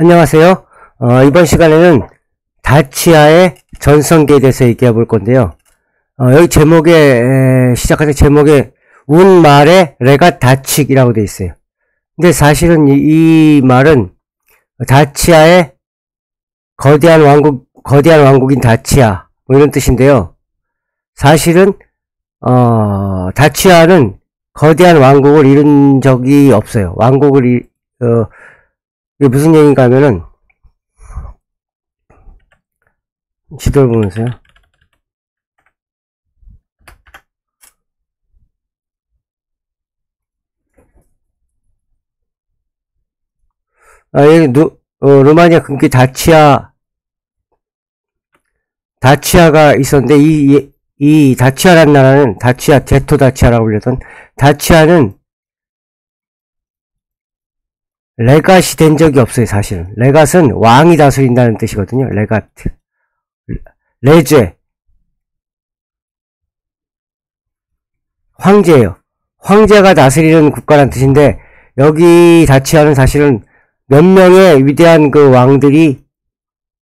안녕하세요. 어, 이번 시간에는 다치아의 전성기에 대해서 얘기해 볼 건데요. 어, 여기 제목에 에, 시작하는 제목에 운 말에 레가 다칙이라고 되어 있어요. 근데 사실은 이, 이 말은 다치아의 거대한 왕국 거대한 왕국인 다치아 뭐 이런 뜻인데요. 사실은 어, 다치아는 거대한 왕국을 이룬 적이 없어요. 왕국을 이, 어, 이게 무슨 얘기인가 하면은 지도를 보면서요. 아, 여기 누, 어, 루마니아 금기 다치아 다치아가 있었는데 이, 이, 이 다치아라는 나라는 다치아 제토 다치아라고 불렸던 다치아는 레갓이 된 적이 없어요, 사실은. 레갓은 왕이 다스린다는 뜻이거든요. 레갓. 레제. 황제예요. 황제가 다스리는 국가란 뜻인데 여기 다치아는 사실은 몇 명의 위대한 그 왕들이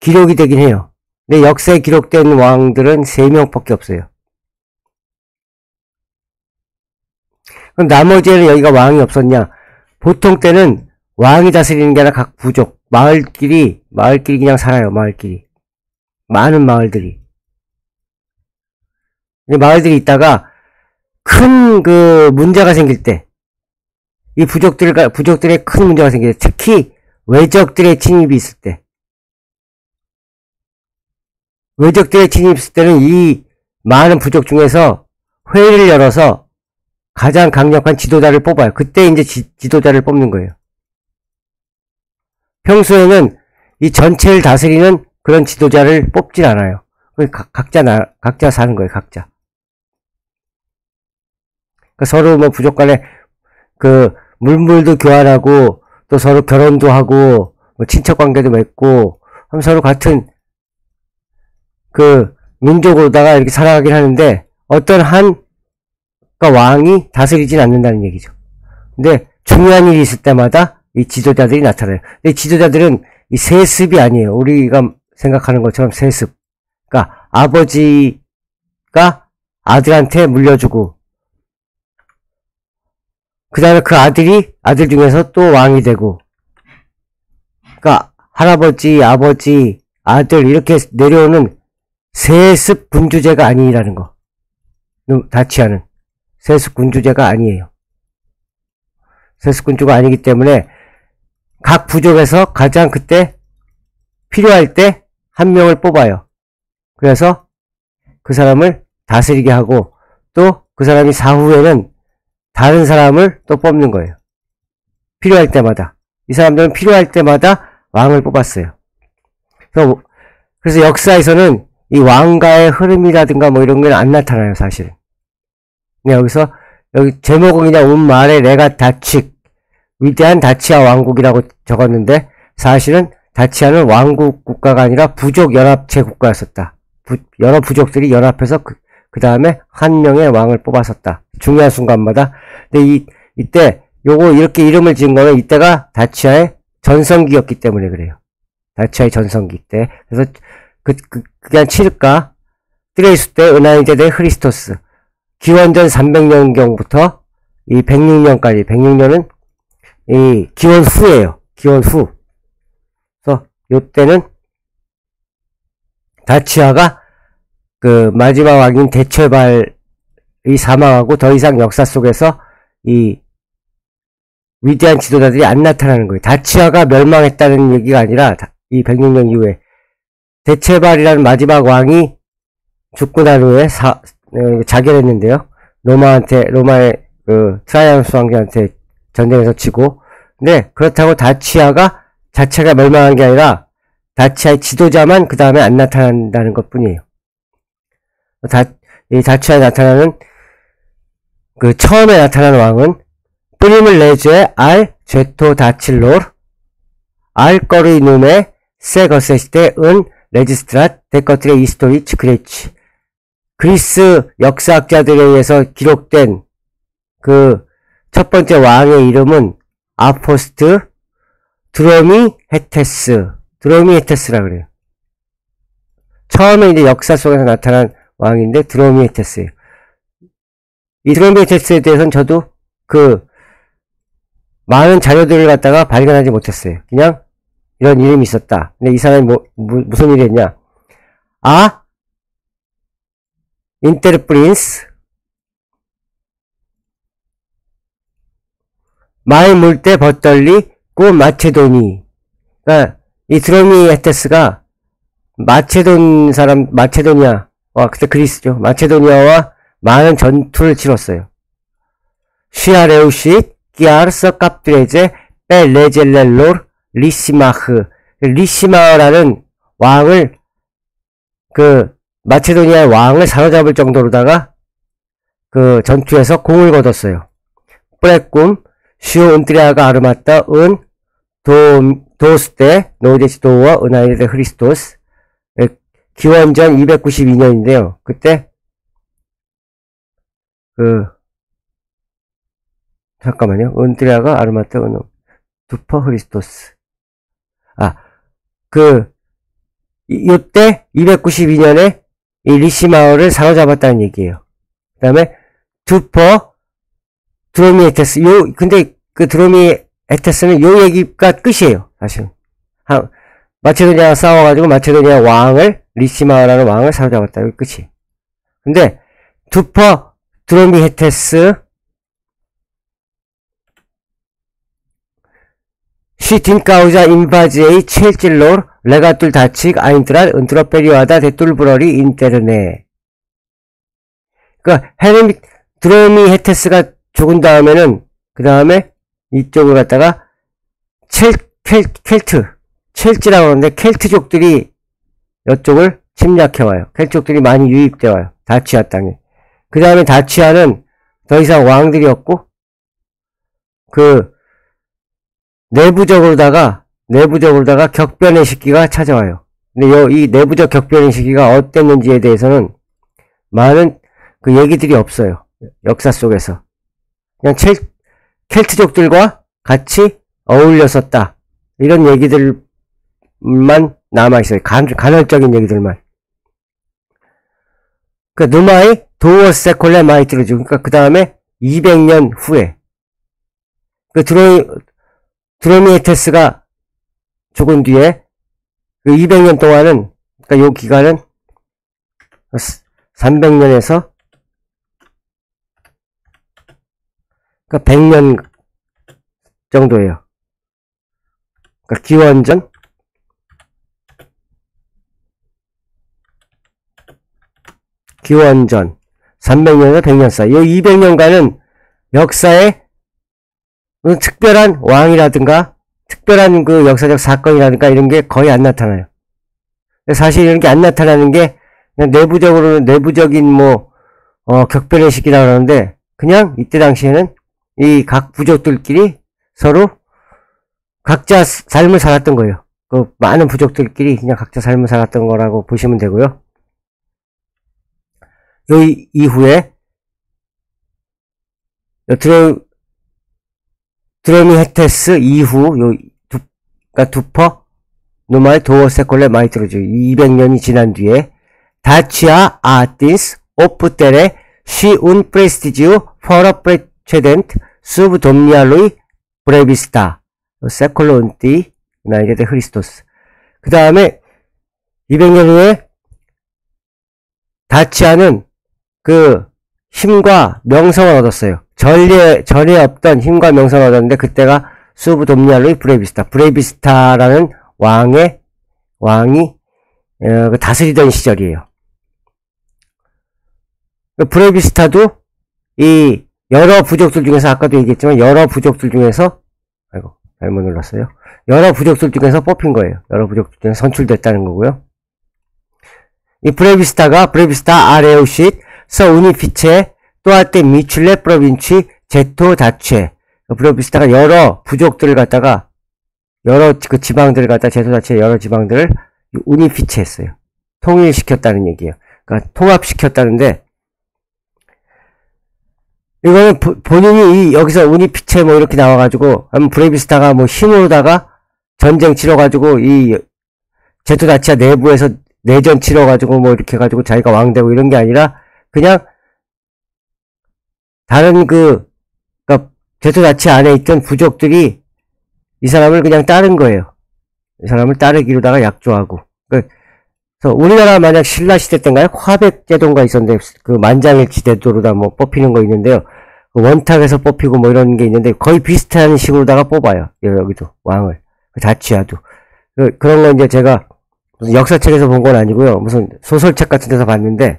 기록이 되긴 해요. 근데 역사에 기록된 왕들은 3명밖에 없어요. 그럼 나머지에는 여기가 왕이 없었냐? 보통 때는 왕이 다스리는 게 아니라 각 부족, 마을끼리, 마을끼리 그냥 살아요, 마을끼리. 많은 마을들이. 마을들이 있다가 큰 그 문제가 생길 때, 이 부족들과, 부족들의 큰 문제가 생길 때, 특히 외적들의 침입이 있을 때, 외적들의 침입이 있을 때는 이 많은 부족 중에서 회의를 열어서 가장 강력한 지도자를 뽑아요. 그때 이제 지, 지도자를 뽑는 거예요. 평소에는 이 전체를 다스리는 그런 지도자를 뽑질 않아요. 각자 나, 각자 사는 거예요, 각자. 그러니까 서로 뭐 부족 간에 그 물물도 교환하고 또 서로 결혼도 하고 뭐 친척 관계도 맺고 하면 서로 같은 그 민족으로다가 이렇게 살아가긴 하는데 어떤 한 그러니까 왕이 다스리진 않는다는 얘기죠. 근데 중요한 일이 있을 때마다 이 지도자들이 나타나요. 이 지도자들은 이 세습이 아니에요. 우리가 생각하는 것처럼 세습. 그러니까 아버지가 아들한테 물려주고 그 다음에 그 아들이 아들 중에서 또 왕이 되고 그러니까 할아버지, 아버지, 아들 이렇게 내려오는 세습 군주제가 아니라는 거. 다치하는 세습 군주제가 아니에요. 세습 군주가 아니기 때문에 각 부족에서 가장 그때 필요할 때 한 명을 뽑아요. 그래서 그 사람을 다스리게 하고 또 그 사람이 사후에는 다른 사람을 또 뽑는 거예요. 필요할 때마다. 이 사람들은 필요할 때마다 왕을 뽑았어요. 그래서, 그래서 역사에서는 이 왕가의 흐름이라든가 뭐 이런 게안 나타나요, 사실. 네, 여기서, 여기 제목은 그냥 운 말에 내가 다칙, 위대한 다치아 왕국이라고 적었는데 사실은 다치아는 왕국 국가가 아니라 부족 연합체 국가였었다. 부, 여러 부족들이 연합해서 그, 그 다음에 한 명의 왕을 뽑았었다. 중요한 순간마다. 근데 이, 이때 요거 이렇게 이름을 지은 거는 이때가 다치아의 전성기였기 때문에 그래요. 다치아의 전성기 때. 그래서 그, 그, 그게 한 circa trei sute înainte de Hristos. 기원전 300년경부터 이 106년까지, 106년은 이 기원 후에요. 기원 후. 그래서 요때는 다치아가 그 마지막 왕인 데체발이 사망하고 더 이상 역사 속에서 이 위대한 지도자들이 안 나타나는 거예요. 다치아가 멸망했다는 얘기가 아니라 이 106년 이후에 데체발이라는 마지막 왕이 죽고 난 후에 사, 어, 자결했는데요. 로마한테 로마의 그 트라이아누스 황제한테 전쟁에서 지고 네 그렇다고 다치아가 자체가 멸망한 게 아니라 다치아의 지도자만 그 다음에 안 나타난다는 것 뿐이에요. 다, 이 다치아에 나타나는 그 처음에 나타나는 왕은 Primul rege al geto-dacilor al cărui nume se găsește înregistrat de către istoricii greci 그리스 역사학자들에 의해서 기록된 그 첫 번째 왕의 이름은 아포스트, 드로미 헤테스, 드로미 헤테스라 그래요. 처음에 이제 역사 속에서 나타난 왕인데 드로미 헤테스예요. 이 드로미 헤테스에 대해서는 저도 그 많은 자료들을 갖다가 발견하지 못했어요. 그냥 이런 이름이 있었다. 근데 이 사람이 뭐, 무, 무슨 일이 했냐? 아, 인테르 프린스, mai multe bătălii, cu macedonii. 그러니까 이 드로미 에테스가 마체돈 사람, 마체도니아, 와, 그때 그리스죠. 마체도니아와 많은 전투를 치렀어요. 시아레우시, 끼아르서 깝드레제, 벨레젤렐로르, 리시마흐. 리시마라는 왕을, 그, 마체도니아의 왕을 사로잡을 정도로다가, 그 전투에서 공을 거뒀어요. 뿌레꿈, 은하이데 흐리스토스. 기원전 292년인데요. 그때, 그, 잠깐만요. 은트리아가 아르마타, 은, 두퍼 흐리스토스. 아, 그, 이때 292년에 이 리시마흐를 사로잡았다는 얘기예요. 그 다음에 după Dromihetes 요 근데 그 드로미에테스는 요 얘기가 끝이에요. 사실은 한, 마체도니아가 싸워가지고 마체도니아 왕을 리시마라는 왕을 사로잡았다. 요 끝이. 근데 după Dromihetes și din cauza invaziei celților regatul dacic a intrat într-o perioadă de tulburări interne 그니까 헤르미 드로미 헤테스가 죽은 다음에는 그 다음에 이쪽을 갖다가 첼, 켈, 켈트 첼지라고 하는데 켈트족들이 이쪽을 침략해와요. 켈트족들이 많이 유입돼 와요. 다치아 땅에. 그 다음에 다치아는 더 이상 왕들이 없고 그 내부적으로다가 내부적으로다가 격변의 시기가 찾아와요. 근데 요, 이 내부적 격변의 시기가 어땠는지에 대해서는 많은 그 얘기들이 없어요. 역사 속에서. 그냥 첼, 켈트족들과 같이 어울렸었다. 이런 얘기들만 남아있어요. 간, 간헐적인 얘기들만. 그, numai două secole mai târziu, 그니까 그 다음에 200년 후에, 그 드로, 드로미에테스가 죽은 뒤에 그 200년 동안은 그러니까 요 기간은 300년에서 그러니까 100년 정도예요. 그러니까 기원전 기원전 300년에서 100년 사이 이 200년간은 역사에 특별한 왕이라든가 특별한 그 역사적 사건이라든가 이런 게 거의 안 나타나요. 사실 이런 게 안 나타나는 게 그냥 내부적으로는 내부적인 뭐 어, 격변의 시기라 그러는데 그냥 이때 당시에는 이 각 부족들끼리 서로 각자 삶을 살았던 거예요. 그 많은 부족들끼리 그냥 각자 삶을 살았던 거라고 보시면 되고요. 요 이후에 드로 드로미헤테스 이후 요 두, 그러니까 după numai două secole mai târziu 200년이 지난 뒤에 다치아 아틴스 오프테레 시운 프레스티지우 퍼러 프레 체덴트 수브 돔니알로이 브레비스타 세콜론티 나이게데 흐리스토스 그 다음에 200년 후에 다치아는 그 힘과 명성을 얻었어요. 전에, 전에 없던 힘과 명성을 얻었는데 그때가 수브 돔니알로이 브레비스타. 브레비스타라는 왕의, 왕이 어, 그 다스리던 시절이에요. 그 브레비스타도 이 여러 부족들 중에서 아까도 얘기했지만 여러 부족들 중에서 아이고 잘못 눌렀어요. 여러 부족들 중에서 뽑힌 거예요. 여러 부족들 중에서 선출됐다는 거고요. 이 브레비스타가 브레비스타 아레우싯 서 우니피체 또한테 미출레 프로빈치 제토 다체 브로비스타가 여러 부족들을 갖다가 여러 그 지방들을 갖다 제토 자체 여러 지방들을 우니피체 했어요. 통일시켰다는 얘기예요. 그러니까 통합시켰다는데 이거는 보, 본인이 이 여기서 우니피체 뭐 이렇게 나와가지고 브레비스타가 뭐 힘으로다가 전쟁 치러가지고 이 제토다치아 내부에서 내전 치러가지고 뭐 이렇게 해가지고 자기가 왕 되고 이런 게 아니라 그냥 다른 그 그러니까 제토다치아 안에 있던 부족들이 이 사람을 그냥 따른 거예요. 이 사람을 따르기로다가 약조하고. 그, 그래서 우리나라 만약 신라 시대 때인가요? 화백 제도가 있었는데 그 만장일치 제도로다 뭐 뽑히는 거 있는데요. 그 원탁에서 뽑히고 뭐 이런 게 있는데 거의 비슷한 식으로다가 뽑아요. 여기도 왕을 그 자치야도 그, 그런 거 이제 제가 무슨 역사책에서 본 건 아니고요. 무슨 소설책 같은 데서 봤는데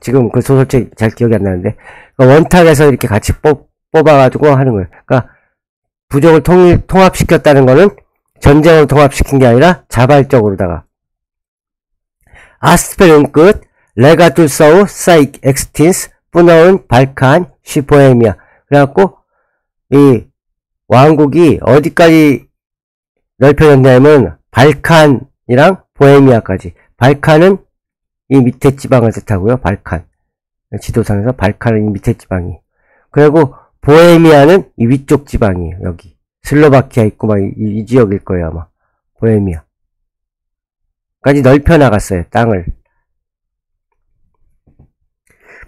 지금 그 소설책 잘 기억이 안 나는데 그 원탁에서 이렇게 같이 뽑, 뽑아가지고 하는 거예요. 그러니까 부족을 통일, 통합시켰다는 거는 전쟁으로 통합시킨 게 아니라 자발적으로다가 아스페른 끝 Regatul său s-a extins până în Balcani și Boemia. 그래갖고 이 왕국이 어디까지 넓혀졌냐면 발칸이랑 보헤미아까지. 발칸은 이 밑에 지방을 뜻하고요 발칸. 지도상에서 발칸은 이 밑에 지방이. 그리고 보헤미아는 이 위쪽 지방이에요 여기. 슬로바키아 있고 막 이, 이 지역일 거예요 아마. 보헤미아 까지 넓혀 나갔어요 땅을.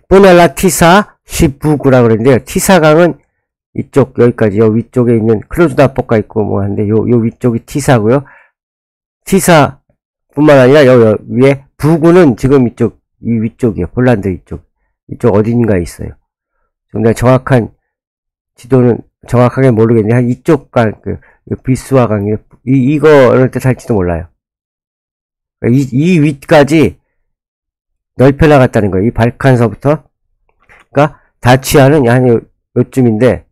뿌넬라 티사 시부구라 그러는데요. 티사강은 이쪽 여기까지 요 위쪽에 있는 클로즈다포가 있고 뭐 한데 요, 요 위쪽이 티사고요. 티사 뿐만 아니라 여, 여 위에 부구는 지금 이쪽 이 위쪽이에요. 폴란드 이쪽. 이쪽 어딘가에 있어요. 좀 내가 정확한 지도는 정확하게 모르겠는데 한 이쪽 강, 그, 비스와 강이 이, 이거를 뜻할지도 몰라요. 이, 이 위까지 넓혀 나갔다는 거예요. 이 발칸서부터. 그러니까 다치아는 한 요, 요쯤인데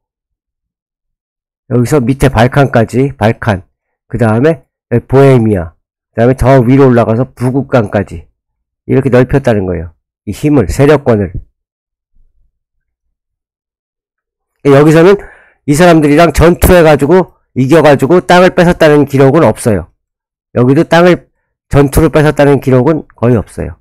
여기서 밑에 발칸까지 발칸 그 다음에 보헤미아 그 다음에 더 위로 올라가서 부국강까지 이렇게 넓혔다는 거예요. 이 힘을 세력권을 여기서는 이 사람들이랑 전투해가지고 이겨가지고 땅을 뺏었다는 기록은 없어요. 여기도 땅을 전투를 뺏었다는 기록은 거의 없어요.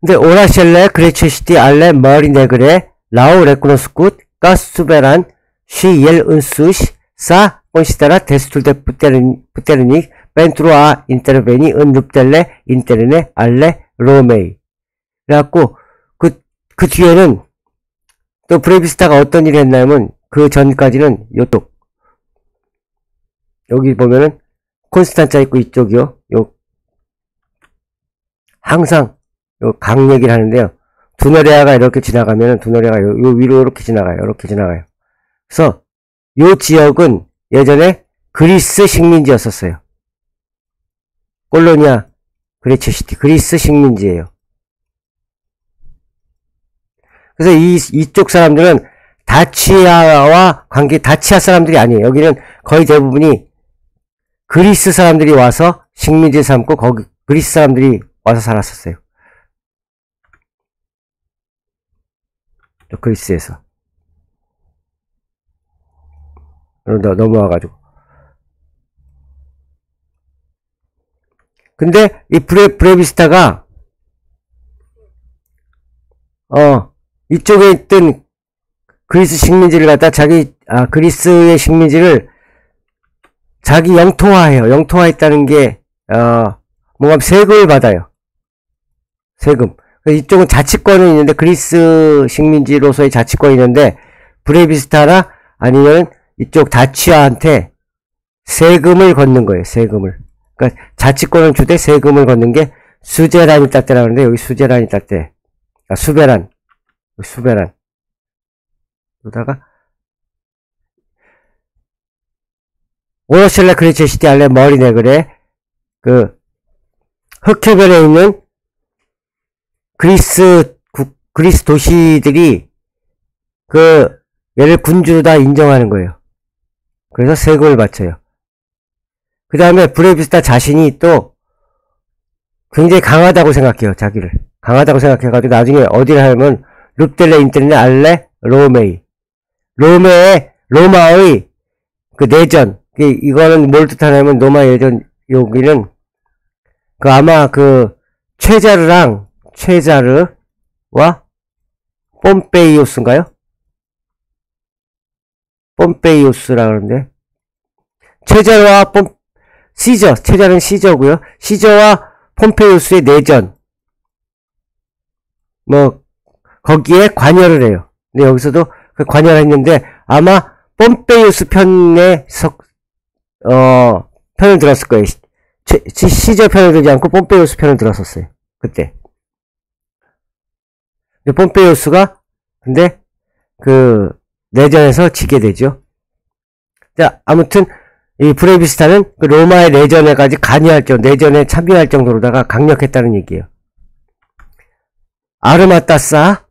근데 orașele grecești ale Mării Negre l-au recunoscut ca suveran și el însuși s-a de puternic pentru a interveni în luptele interne ale Romei. 그래갖고 그, 그 뒤에는 또 브레비스타가 어떤 일을 했냐면 그 전까지는 요쪽 여기 보면은 콘스탄자 있고 이쪽이요. 요 항상 요 강 얘기를 하는데요. 두너리아가 이렇게 지나가면은 두너리아가 요, 요 위로 이렇게 지나가요. 이렇게 지나가요. 그래서 요 지역은 예전에 그리스 식민지였었어요. 콜로니아 그레체시티 그리스 식민지예요. 그래서 이, 이쪽 사람들은 다치아와 관계, 다치아 사람들이 아니에요. 여기는 거의 대부분이 그리스 사람들이 와서 식민지 삼고 거기 그리스 사람들이 와서 살았었어요. 그리스에서. 넘어와가지고. 근데 이 브레, 브레비스타가 어 이쪽에 있던 그리스 식민지를 갖다 자기 아 그리스의 식민지를 자기 영토화해요. 영토화했다는 게 어, 뭔가 세금을 받아요. 세금. 이쪽은 자치권은 있는데 그리스 식민지로서의 자치권이 있는데 브레비스타나 아니면 이쪽 다치아한테 세금을 걷는 거예요. 세금을. 그러니까 자치권을 주되 세금을 걷는 게 수제란이 땄대라는데 여기 수제란이 땄대. 아, 수베란. 수배란 그러다가 오로셀라 크리체 시티 알레 머리네 그래 그 흑해변에 있는 그리스 국, 그리스 도시들이 그 얘를 군주로 다 인정하는 거예요. 그래서 세금을 바쳐요. 그 다음에 브레비스타 자신이 또 굉장히 강하다고 생각해요. 자기를 강하다고 생각해가지고 나중에 어디를 하면 룹델레 인테르네 알레 로메이 로메의 로마의 그 내전 그 이거는 뭘 뜻하냐면 로마 예전 여기는 그 아마 그 최자르랑 최자르와 폼페이오스인가요? 폼페이우스라 그러는데 체자와 폼 시저 체자는 시저고요. 시저와 폼페이우스의 내전 뭐 거기에 관여를 해요. 근데 여기서도 그 관여를 했는데 아마 폼페이우스 편에 석, 어, 편을 들었을 거예요. 시, 시저 편을 들지 않고 폼페이우스 편을 들었었어요. 그때. 폼페이우스가 근데 그 내전에서 지게 되죠. 자, 아무튼 이 브레비스타는 그 로마의 내전에까지 관여할 정도, 내전에 참여할 정도로다가 강력했다는 얘기예요. 아르마타사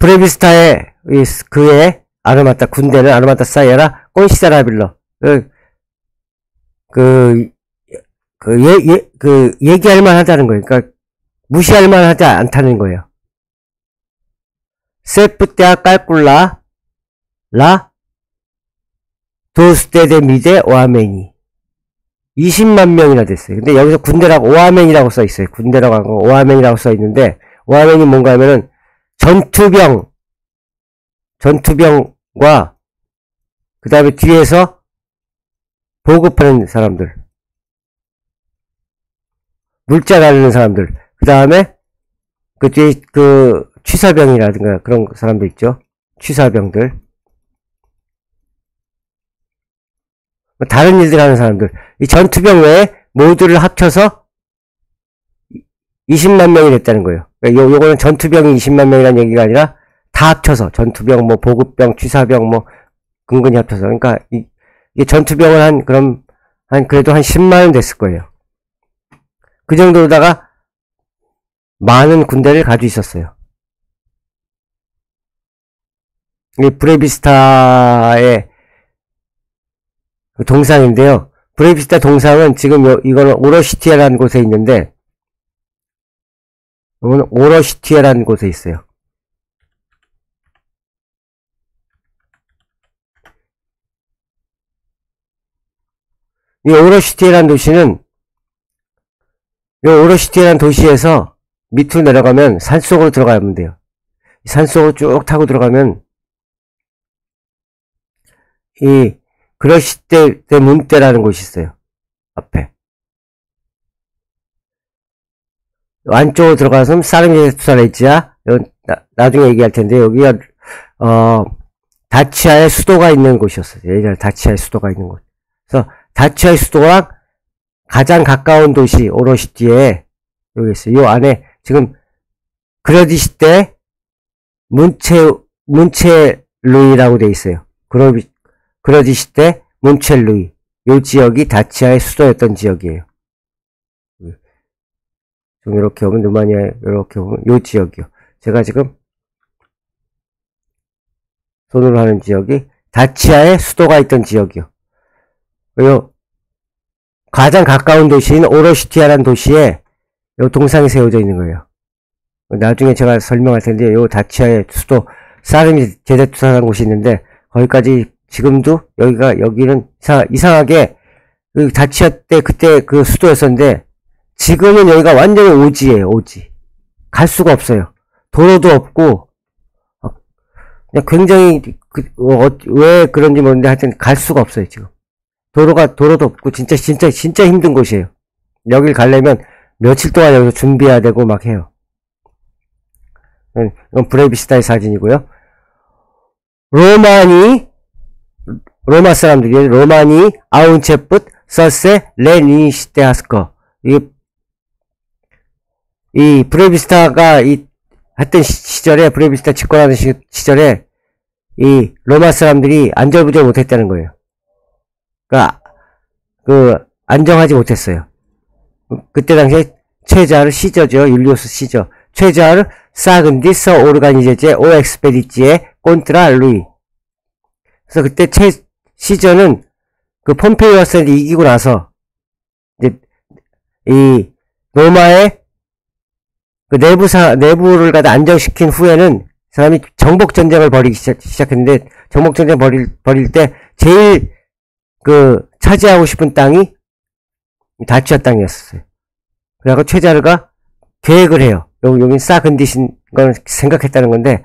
브레비스타의 그의 아르마타 군대는 아르마타 사이라 꼰시사라빌러 그, 그, 그, 예, 예, 그, 얘기할 만하다는 거예요. 그러니까, 무시할 만하지 않다는 거예요. 세프테아 깔꿀라, 라, 도스테데 미데 오아메니. 20만 명이나 됐어요. 근데 여기서 군대라고, 오아멘이라고 써 있어요. 군대라고 한 거, 오아멘이라고 써 있는데, 오아멘이 뭔가 하면은, 전투병, 전투병과, 그 다음에 뒤에서 보급하는 사람들. 물자 가르는 사람들. 그 다음에, 그 뒤에, 그, 취사병이라든가 그런 사람들 있죠. 취사병들. 뭐 다른 일들 하는 사람들. 이 전투병 외에 모두를 합쳐서 20만 명이 됐다는 거예요. 그러니까 요, 요거는 전투병이 20만 명이라는 얘기가 아니라 다 합쳐서 전투병, 뭐 보급병, 취사병, 뭐 근근히 합쳐서 그러니까 이, 이 전투병은 한 그럼 한 그래도 한 10만 원 됐을 거예요. 그 정도로다가 많은 군대를 가지고 있었어요. 이 브레비스타의 그 동상인데요. 브레비스타 동상은 지금 요, 이거는 오러시티에라는 곳에 있는데 오러시티에라는 곳에 있어요. 이 오러시티에라는 도시는 이 오러시티에라는 도시에서 밑으로 내려가면 산속으로 들어가면 돼요. 산속으로 쭉 타고 들어가면 이 그러시대 문대라는 곳이 있어요. 앞에. 안쪽으로 들어가서 사르미에 투사레지야 나중에 얘기할 텐데 여기가 어 다치아의 수도가 있는 곳이었어요. 예전에 다치아의 수도가 있는 곳. 그래서 다치아의 수도랑 가장 가까운 도시 오로시티에 여기 있어요. 요 안에 지금 그러디시 때 문체 문체 루이라고 돼 있어요. 그러비 그러디시 때 몬첼루이 요 지역이 다치아의 수도였던 지역이에요. 좀 이렇게 오면 루마니아 이렇게 오면 요 지역이요. 제가 지금 손으로 하는 지역이 다치아의 수도가 있던 지역이요. 그리고 가장 가까운 도시인 오로시티아라는 도시에 요 동상이 세워져 있는 거예요. 나중에 제가 설명할 텐데 요 다치아의 수도 사르미 제데투사라는 곳이 있는데 거기까지 지금도 여기가 여기는 이상, 하게그 다치아 때 그때 그 수도였었는데 지금은 여기가 완전히 오지예요 오지. 갈 수가 없어요. 도로도 없고 어, 그냥 굉장히 그, 어, 왜 그런지 모르는데 하여튼 갈 수가 없어요 지금 도로가 도로도 없고 진짜 진짜 진짜 힘든 곳이에요. 여길 가려면 며칠 동안 여기서 준비해야 되고 막 해요. 이건 브레비스타의 사진이고요. 로마니 로마 사람들이 로마니 아운체풋 서세 레니시테하스커. 이, 이 브레비스타가 이 했던 시절에 브레비스타 집권하는 시, 시절에 이 로마 사람들이 안절부절 못했다는 거예요. 그러니까 그 안정하지 못했어요. 그때 당시에 최자를 시저죠. 율리오스 시저. 최자를 사근디서 오르가니제제 오엑스페디지에 꼰트라 루이. 그래서 그때 최 시저는 그 폼페이어스한테 이기고 나서 이제 이 로마의 그 내부사 내부를 갖다 안정시킨 후에는 사람이 정복 전쟁을 벌이기 시작, 했는데 정복 전쟁 벌일 벌일 때 제일 그 차지하고 싶은 땅이 다치아 땅이었어요. 그래갖고 최자르가 계획을 해요. 여기 여기 s-a gândit 걸 생각했다는 건데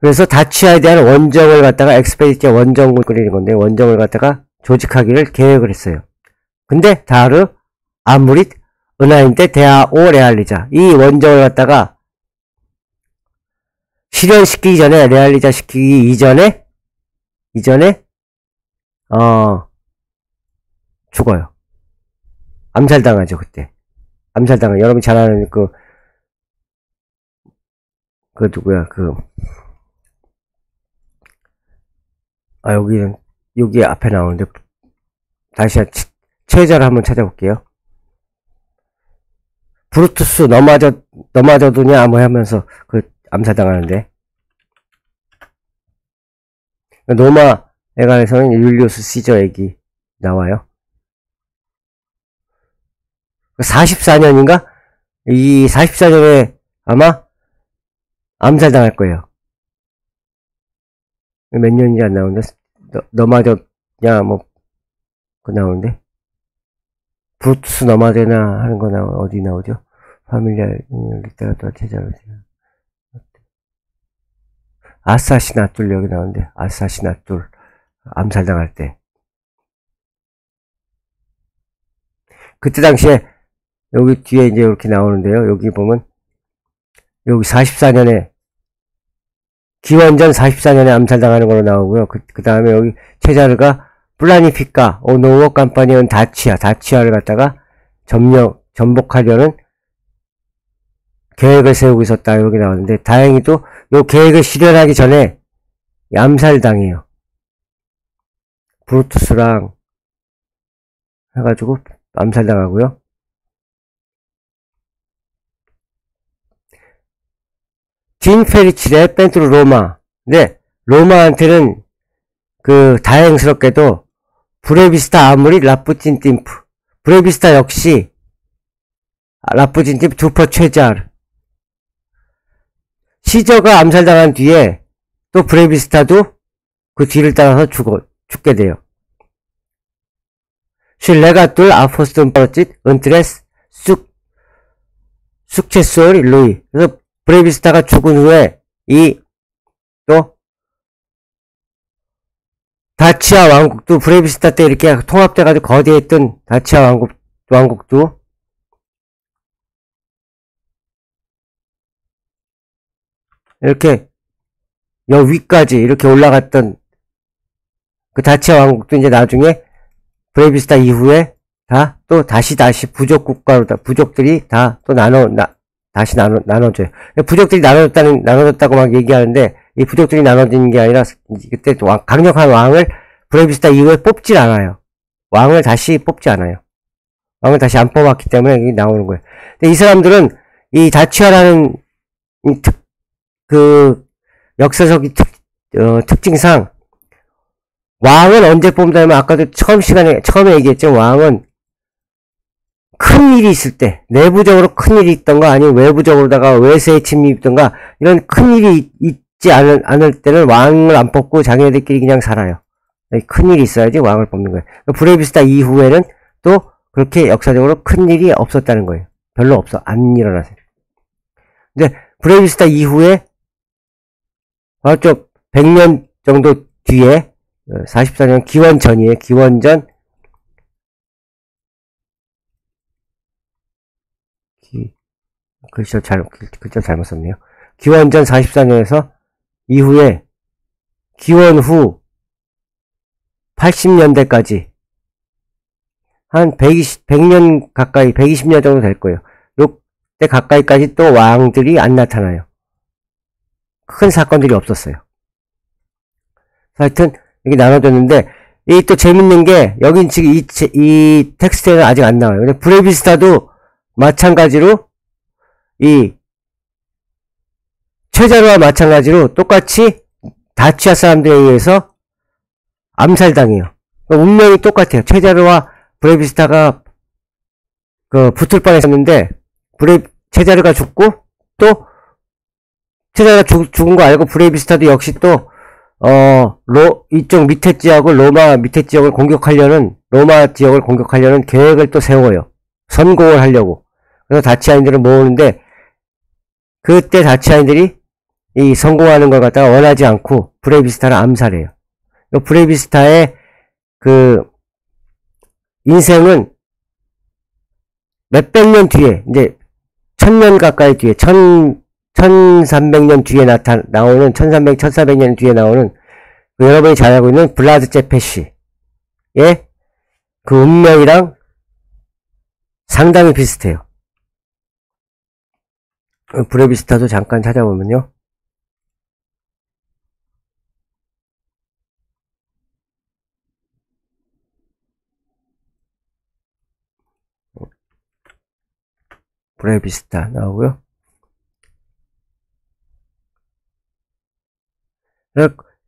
그래서 다치아에 대한 원정을 갖다가 expediția 원정을 꾸리는 건데 원정을 갖다가 조직하기를 계획을 했어요. 근데 다르 아무리 은하인데 대하오 레알리자 이 원정을 갖다가 실현시키기 전에 레알리자 시키기 이전에 이전에 어 죽어요. 암살당하죠 그때. 암살당한 여러분 잘 아는 그, 그 누구야, 그, 아, 여기는, 여기 앞에 나오는데, 다시 최저를 한번 찾아볼게요. 브루투스 넘어져, 넘어져도냐, 뭐 하면서 그 암살당하는데. 노마 에관에서는 율리우스 시저 얘기 나와요. 44년인가? 이 44년에 아마 암살당할 거예요. 몇 년인지 안 나오는데, 너, 너마저냐, 뭐, 그 나오는데. 브루투스 너마저나 하는 거 나, 어디 나오죠? 파밀리아, 리테라토 제자로. 아사시나툴 여기 나오는데, 아사시나툴. 암살당할 때. 그때 당시에 여기 뒤에 이제 이렇게 나오는데요. 여기 보면 여기 44년에 기원전 44년에 암살당하는 걸로 나오고요. 그, 그 다음에 여기 체자르가 플라니피카 오노워 깜파니언 다치아 다치아를 갖다가 점령 전복하려는 계획을 세우고 있었다 이렇게 나오는데 다행히도 이 계획을 실현하기 전에 암살당해요. 브루투스랑 해가지고 암살당하고요. Din fericire pentru Roma. 네, 로마한테는 그 다행스럽게도 Burebista a murit la puțin timp 브레비스타 역시 la puțin timp după Cezar 시저가 암살당한 뒤에 또 브레비스타도 그 뒤를 따라서 죽어, 죽게 돼요. 실레가둘 아포스톤 버짓 은트레스 쑥 숙체솔 루이 그래서 브레비스타가 죽은 후에 이 또 다치아 왕국도 브레비스타 때 이렇게 통합돼 가지고 거대했던 다치아 왕국 왕국도 이렇게 여 위까지 이렇게 올라갔던 그 다치아 왕국도 이제 나중에 브레비스타 이후에 다 또 다시 다시 부족 국가로 다 부족들이 다 또 나눠 나, 다시 나눠, 나눠줘요. 부족들이 나눠졌다는, 나눠졌다고 막 얘기하는데, 이 부족들이 나눠지는 게 아니라, 그때 왕, 강력한 왕을 브레비스타 이후에 뽑질 않아요. 왕을 다시 뽑지 않아요. 왕을 다시 안 뽑았기 때문에 이게 나오는 거예요. 근데 이 사람들은 이 다치아라는 이 특, 그 역사적 특, 어, 특징상 왕은 언제 뽑는다면 아까도 처음 시간에 처음에 얘기했죠. 왕은 큰 일이 있을 때 내부적으로 큰 일이 있던가 아니면 외부적으로다가 외세의 침입이 있던가 이런 큰 일이 있지 않을, 않을 때는 왕을 안 뽑고 자기네들끼리 그냥 살아요. 큰 일이 있어야지 왕을 뽑는 거예요. 브레이비스타 이후에는 또 그렇게 역사적으로 큰 일이 없었다는 거예요. 별로 없어. 안 일어나서. 근데 브레이비스타 이후에 저쪽 100년 정도 뒤에 44년 기원 전이에요. 기원전 글씨 잘, 글자 잘못 썼네요. 기원전 44년에서 이후에 기원 후 80년대까지 한 120, 100년 가까이, 120년 정도 될 거예요. 요때 가까이까지 또 왕들이 안 나타나요. 큰 사건들이 없었어요. 하여튼, 이게 나눠졌는데, 이 또 재밌는 게, 여긴 지금 이, 이 텍스트에는 아직 안 나와요. 근데 브레비스타도 마찬가지로 이 최자로와 마찬가지로 똑같이 다치아 사람들에 의해서 암살당해요. 그러니까 운명이 똑같아요. 최자르와 브레비스타가 그 붙을 뻔했었는데 브레 최자르가 죽고 또 최자르가 죽, 죽은 거 알고 브레비스타도 역시 또 어, 로, 이쪽 밑에 지역을, 로마 밑에 지역을 공격하려는, 로마 지역을 공격하려는 계획을 또 세워요. 선공을 하려고. 그래서 다치아인들을 모으는데, 그때 다치아인들이 이 성공하는 걸 갖다가 원하지 않고 브레비스타를 암살해요. 브레비스타의 그 인생은 몇백 년 뒤에 이제 천년 가까이 뒤에 천 천삼백 년 뒤에 나타 나오는 천삼백 천사백 년 뒤에 나오는 그 여러분이 잘 알고 있는 블라드 제페시의 그 운명이랑 상당히 비슷해요. 브레비스타도 잠깐 찾아보면요. 브레비스타 나오고요.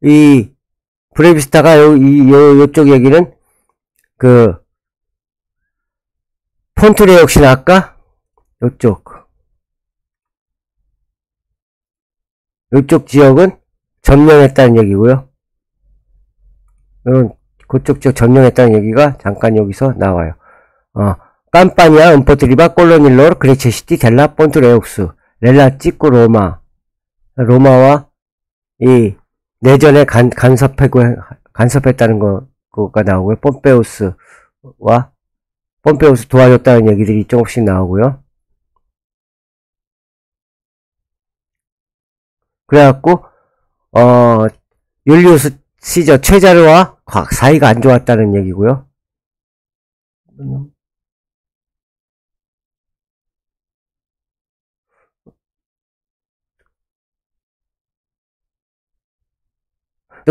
이 브레비스타가 요, 이, 요, 요쪽 얘기는 그 폰트레 역시나 아까 요쪽 요쪽 지역은 점령했다는 얘기고요. 이런 그쪽 지역 점령했다는 얘기가 잠깐 여기서 나와요. 어, 깜파니아, 은포트리바, 콜로닐로르, 그레체시티, 델라, 폰트레옥스, 렐라, 찌꾸, 로마. 로마와 이 내전에 간, 간섭하고, 간섭했다는 거, 가 나오고요. 폼페우스와, 폼페우스 도와줬다는 얘기들이 조금씩 나오고요. 그래갖고, 어, 율리우스 시저 최자르와 사이가 안 좋았다는 얘기고요.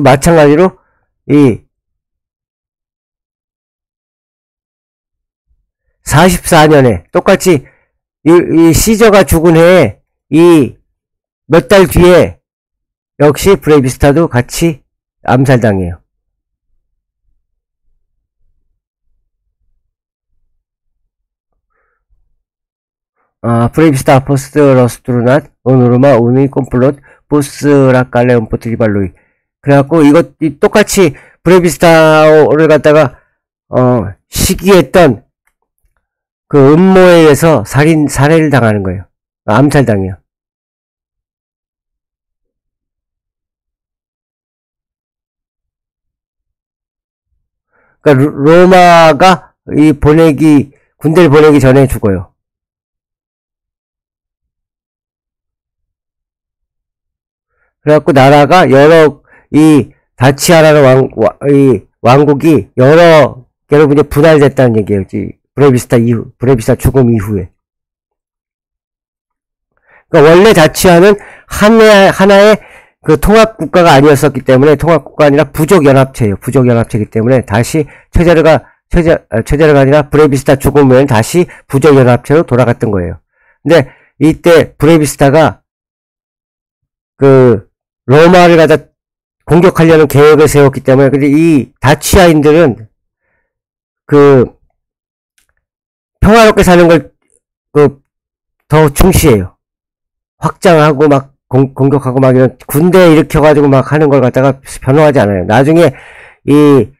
마찬가지로 이 44년에 똑같이 이, 이 시저가 죽은 해에 이 몇 달 뒤에 역시 브레이비스타도 같이 암살당해요. 아, Burebista a fost răsturnat în urma unui complot 보스라 깔레온 포트리발로이 그래갖고 이것 이 똑같이 브레비스타를 갖다가 어 시기했던 그 음모에 의해서 살인 살해를 당하는 거예요. 암살당해요. 그러니까 로마가 이 보내기 군대를 보내기 전에 죽어요. 그래갖고 나라가 여러 이 다치아라는 왕, 이 왕국이 여러 개로 이제 분할됐다는 얘기예요. 브레비스타 이후, 브레비스타 죽음 이후에. 그러니까 원래 다치아는 하나의, 하나의 그 통합국가가 아니었었기 때문에 통합국가 아니라 부족연합체예요. 부족연합체이기 때문에 다시 최자르가 최자, 아, 최자르가 아니라 브레비스타 죽음 후에는 다시 부족연합체로 돌아갔던 거예요. 근데 이때 브레비스타가 그 로마를 갖다 공격하려는 계획을 세웠기 때문에 근데 이 다치아인들은 그 평화롭게 사는 걸그더 중시해요. 확장하고 막 공, 공격하고 막 이런 군대 일으켜가지고 막 하는 걸 갖다가 변호하지 않아요. 나중에 이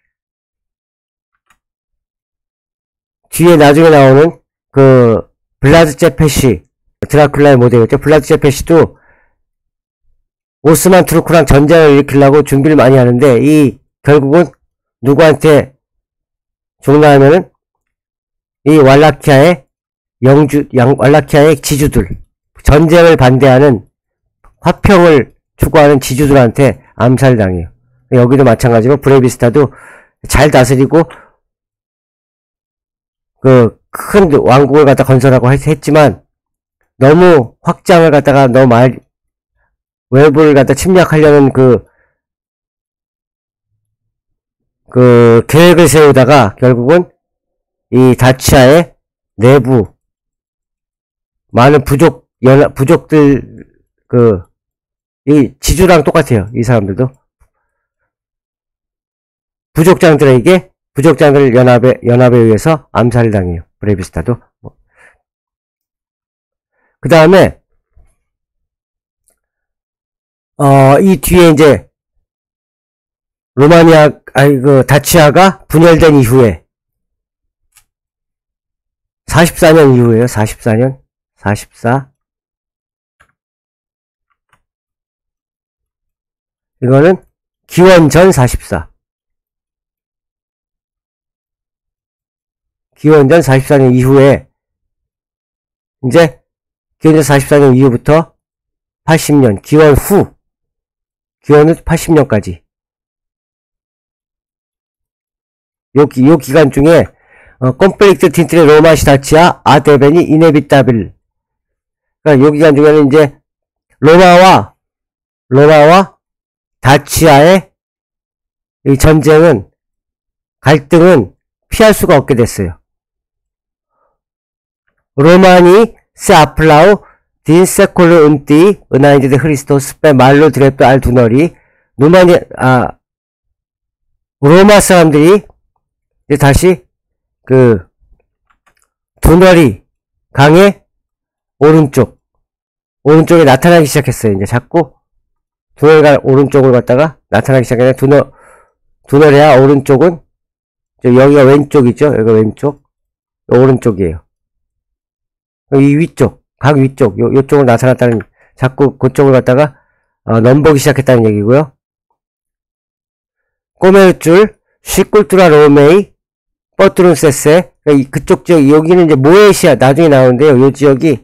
뒤에 나중에 나오는 그 블라드 제페시 드라큘라의 모델이었죠. 블라드 제페시도 오스만 투르크랑 전쟁을 일으키려고 준비를 많이 하는데 이 결국은 누구한테 죽나 하면은 이 왈라키아의 영주 양 왈라키아의 지주들 전쟁을 반대하는 화평을 추구하는 지주들한테 암살당해요. 여기도 마찬가지로 브레비스타도 잘 다스리고 그 큰 왕국을 갖다 건설하고 했지만 너무 확장을 갖다가 너무 말 외부를 갖다 침략하려는 그, 그 계획을 세우다가 결국은 이 다치아의 내부 많은 부족 연 부족들 그 이 지주랑 똑같아요 이 사람들도. 부족장들에게 부족장들 연합에 연합에 의해서 암살을 당해요. 브레비스타도. 뭐. 그 다음에 어, 이 뒤에 이제 로마니아 아니 그 다치아가 분열된 이후에 44년 이후에요. 44년 44 이거는 기원전 44. 기원전 44년 이후에 이제 기원전 44년 이후부터 80년 기원 후 후 80년까지 요, 기, 요 기간 중에 어, conflictul dintre Roma și Dacia a devenit inevitabil 그러니까 요 기간 중에는 이제 로마와 로마와 다치아의 이 전쟁은 갈등은 피할 수가 없게 됐어요. Romanii se aflau din secolul I înainte de Hristos pe malul drept al Dunării numai a 로마 사람들이 이제 다시 그 두너리 강의 오른쪽 오른쪽에 나타나기 시작했어요. 이제 자꾸 두너리가 오른쪽으로 갔다가 나타나기 시작했는데 두너 두너리야 오른쪽은 여기가 왼쪽이죠. 여기가 왼쪽 오른쪽이에요. 이 위쪽 각 위쪽 요, 요쪽으로 나타났다는 자꾸 그쪽으로 갔다가 어, 넘보기 시작했다는 얘기고요. 꼬멜줄 시꿀뚜라 로메이 뻐트룬세세 그러니까 그쪽 지역 여기는 이제 모에시아 나중에 나오는데요. 요 지역이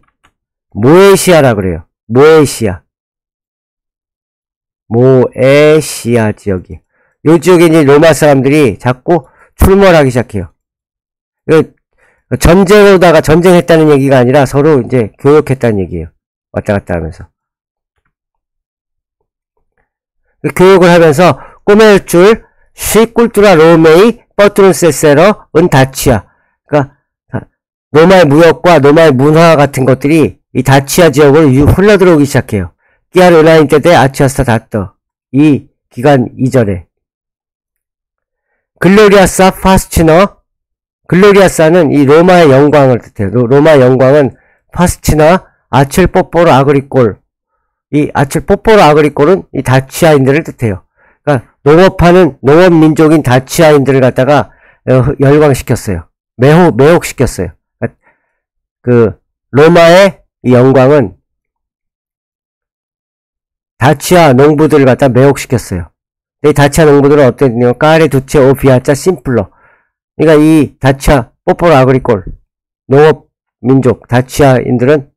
모에시아라 그래요. 모에시아 모에시아 지역이 요 지역에 이제 로마 사람들이 자꾸 출몰하기 시작해요. 전쟁으로다가 전쟁했다는 얘기가 아니라 서로 이제 교역했다는 얘기예요. 왔다 갔다 하면서. 교역을 하면서 comerțul și cultura Romei pătrunseseră în Dacia 그러니까 로마의 무역과 로마의 문화 같은 것들이 이 다치아 지역으로 흘러들어오기 시작해요. chiar înainte de această dată 이 기간 이전에 gloria sa fascina gloria sa는 이 로마의 영광을 뜻해요. 로마 영광은 파스치나 아칠 뽀뽀로 아그리꼴 이 아칠 뽀뽀로 아그리꼴은 이 다치아인들을 뜻해요. 그러니까 농업하는 농업 민족인 다치아인들을 갖다가 열광시켰어요. 매호 매혹시켰어요. 그러니까 그 로마의 이 영광은 다치아 농부들을 갖다 매혹시켰어요. 이 다치아 농부들은 어땠냐? 까레 두체 오비아짜 심플러. 그러니까 이 다치아 뽀뽀로 아그리꼴 농업 민족 다치아인들은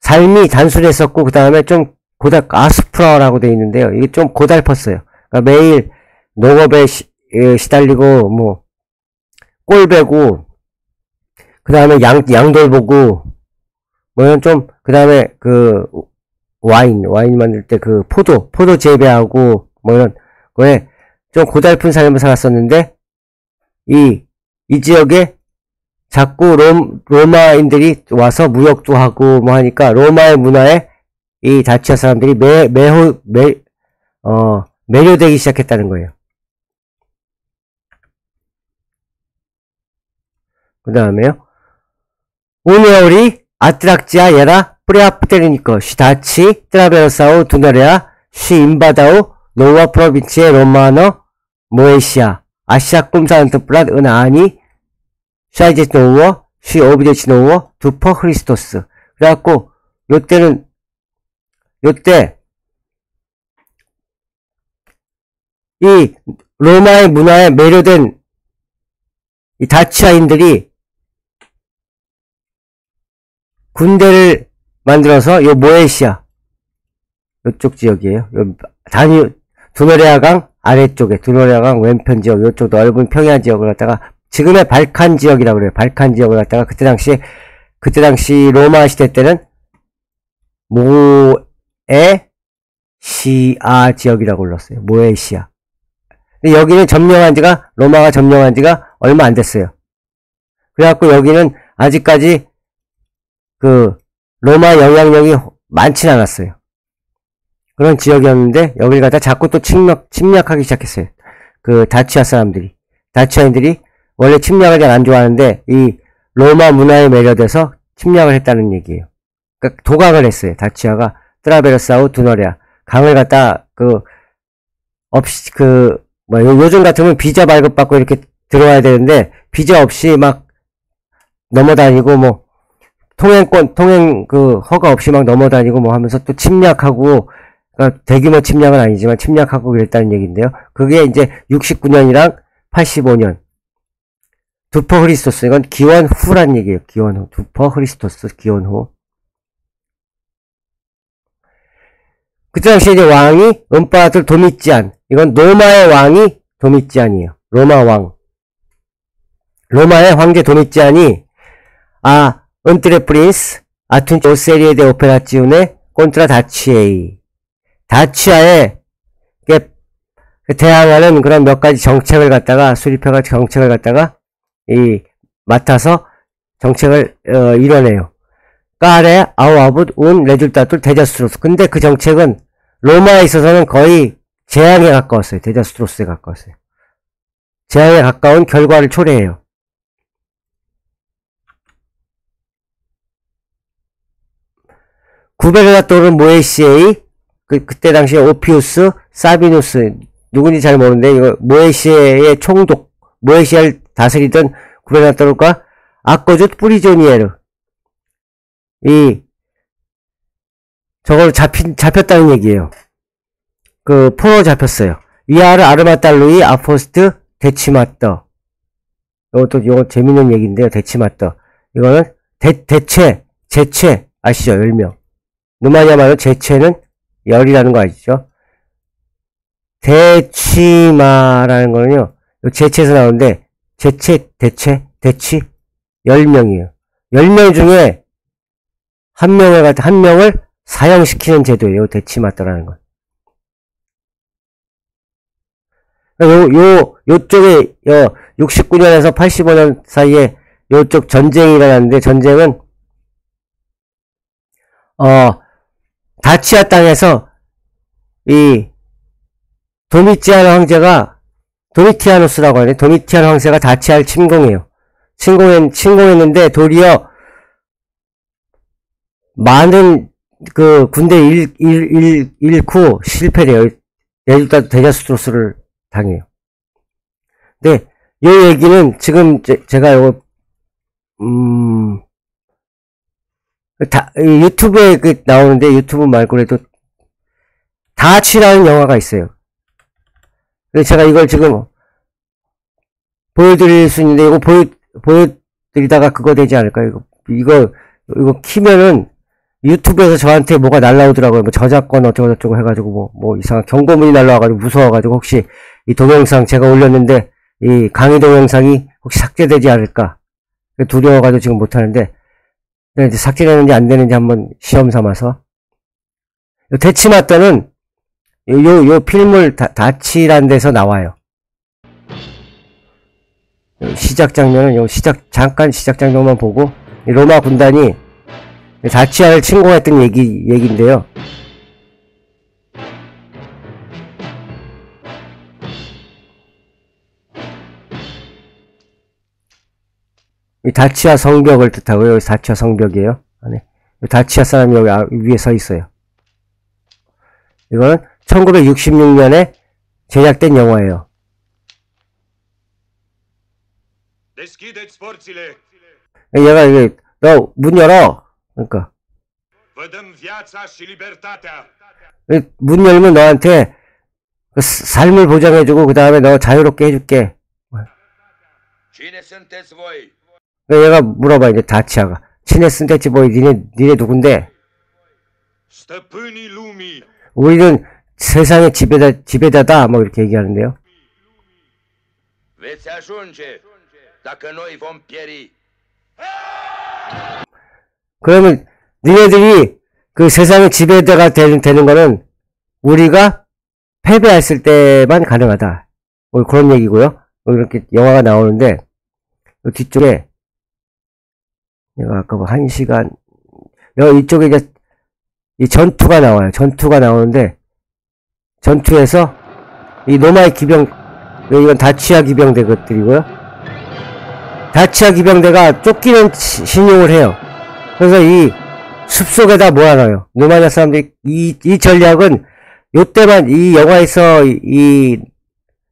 삶이 단순했었고 그 다음에 좀 고달 아스프라라고 되어 있는데요. 이게 좀 고달펐어요. 그러니까 매일 농업에 시, 예, 달리고 뭐 꼴배고 그 다음에 양 양돌 보고 뭐 이런 좀그 다음에 그 와인 와인 만들 때 그 포도 포도 재배하고 뭐 이런 거에 좀 고달픈 삶을 살았었는데 이, 이 지역에 자꾸 롬, 로마인들이 와서 무역도 하고 뭐 하니까 로마의 문화에 이 다치아 사람들이 매, 매호, 매, 어, 매료되기 시작했다는 거예요. 그 다음에요. Uneori atracția era prea puternică și dacii traversau Dunărea și invadau noua provincie romană 모에시아 așa cum s-a întâmplat în anii șaizeci nouă și optzeci nouă după Hristos 그래갖고 요때는 요때 이 로마의 문화에 매료된 이 다치아인들이 군대를 만들어서 요 모에시아 요쪽 지역이에요. 요 다니 두메레아강 아래쪽에 두노레아강 왼편 지역 요쪽 넓은 평야 지역을 갖다가 지금의 발칸 지역이라고 그래요. 발칸 지역을 갖다가 그때 당시 그때 당시 로마 시대 때는 모에시아 지역이라고 불렀어요. 모에시아. 근데 여기는 점령한 지가 로마가 점령한 지가 얼마 안 됐어요. 그래갖고 여기는 아직까지 그 로마 영향력이 많진 않았어요. 그런 지역이었는데 여기를 갖다 자꾸 또 침략, 침략하기 시작했어요. 그 다치아 사람들이. 다치아인들이 원래 침략을 잘 안 좋아하는데 이 로마 문화에 매료돼서 침략을 했다는 얘기예요. 그러니까 도각을 했어요. 다치아가 트라베르사우 두너리아 강을 갖다 그 없이 그 뭐 요즘 같으면 비자 발급받고 이렇게 들어와야 되는데 비자 없이 막 넘어다니고 뭐 통행권 통행 그 허가 없이 막 넘어다니고 뭐 하면서 또 침략하고 그러니까 대규모 침략은 아니지만 침략하고 그랬다는 얘기인데요. 그게 이제 69년이랑 85년. 두퍼 흐리스토스. 이건 기원 후란 얘기예요. 기원 후. 두퍼 흐리스토스 기원 후. 그때 당시에 이제 왕이 은빠들 도미지안. 이건 로마의 왕이 도미지안이에요. 로마 왕. 로마의 황제 도미지안이 a întreprins atunci o serie de operațiuni contra Daciei 다치아에 그 대항하는 그런 몇 가지 정책을 갖다가 수립해가 정책을 갖다가 이 맡아서 정책을 어, 이뤄내요. care au avut un rezultat dezastruos. 근데 그 정책은 로마에 있어서는 거의 재앙에 가까웠어요. dezastruos에 가까웠어요. 재앙에 가까운 결과를 초래해요. 구베르나토르 모에시에이 그, 그때 당시에 오피우스 사비누스 누군지 잘 모르는데 이거 모에시에의 총독 모에시아를 다스리던 구베르나토르가 아코주 뿌리조니에르 이 저걸 잡힌 잡혔다는 얘기예요. 그 포로 잡혔어요. 위아르 아르마탈루이 아포스트 데치마떠 이것도 이거 재밌는 얘기인데요. 데치마떠 이거는 대, 대체 제체 아시죠? 열명 누마니아 말로 제체는 열이라는 거 아시죠? 대치마라는 거는요. 제체에서 나오는데 제체, 대체, 대치 10명이에요. 10명 중에 한 명을 한 명을 사형시키는 제도예요. 대치마더라는 건. 요, 요, 요쪽에, 요, 69년에서 85년 사이에 요쪽 전쟁이 일어났는데, 전쟁은, 어, 다치아 땅에서 이 도미티아노 황제가 도미티아노스라고 하네. 도미티아노 황제가 다치아를 침공해요. 침공했, 침공했는데 도리어 많은 그 군대 잃고 실패돼요. 예루다 데자스트로스를 당해요. 근데 이 얘기는 지금 제, 제가 이거 음 다, 유튜브에 그 나오는데 유튜브 말고라도 다치라는 영화가 있어요. 제가 이걸 지금 보여드릴 수 있는데 이거 보여 보여드리다가 그거 되지 않을까요? 이거 이거 이거 키면은 유튜브에서 저한테 뭐가 날라오더라고요. 뭐 저작권 어쩌고 저쩌고 해가지고 뭐, 뭐 이상한 경고문이 날라와가지고 무서워가지고 혹시 이 동영상 제가 올렸는데 이 강의 동영상이 혹시 삭제되지 않을까 두려워가지고 지금 못하는데 네, 이제 삭제되는지 안 되는지 한번 시험 삼아서. 대치마따는 요, 요 필물 다, 다치란 데서 나와요. 시작 장면은 요 시작, 잠깐 시작 장면만 보고, 로마 군단이 다치아를 침공했던 얘기, 얘기인데요. 이 다치아 성벽을 뜻하고요. 여기 다치아 성벽이에요. 안에. 다치아 사람이 여기 아, 위에 서 있어요. 이거는 1966년에 제작된 영화예요. 얘가 이게 너 문 열어. 그러니까 문 열면 너한테 그 삶을 보장해주고 그 다음에 너 자유롭게 해줄게. 그러니까 얘가 물어봐 이제 다치아가 친했은 대체 뭐 니네 니네 누군데? 우리는 세상의 지배자 지배자다 뭐 이렇게 얘기하는데요. 그러면 니네들이 그 세상의 지배자가 되는, 되는 거는 우리가 패배했을 때만 가능하다. 뭐 그런 얘기고요. 뭐 이렇게 영화가 나오는데 뒤쪽에 아까 뭐한 시간 여기 이쪽에 이제 이 전투가 나와요. 전투가 나오는데 전투에서 이 노마의 기병 이건 다치아 기병대 것들이고요. 다치아 기병대가 쫓기는 신용을 해요. 그래서 이 숲속에다 모아놔요. 노마냐 사람들이 이, 이 전략은 요때만 이 영화에서 이,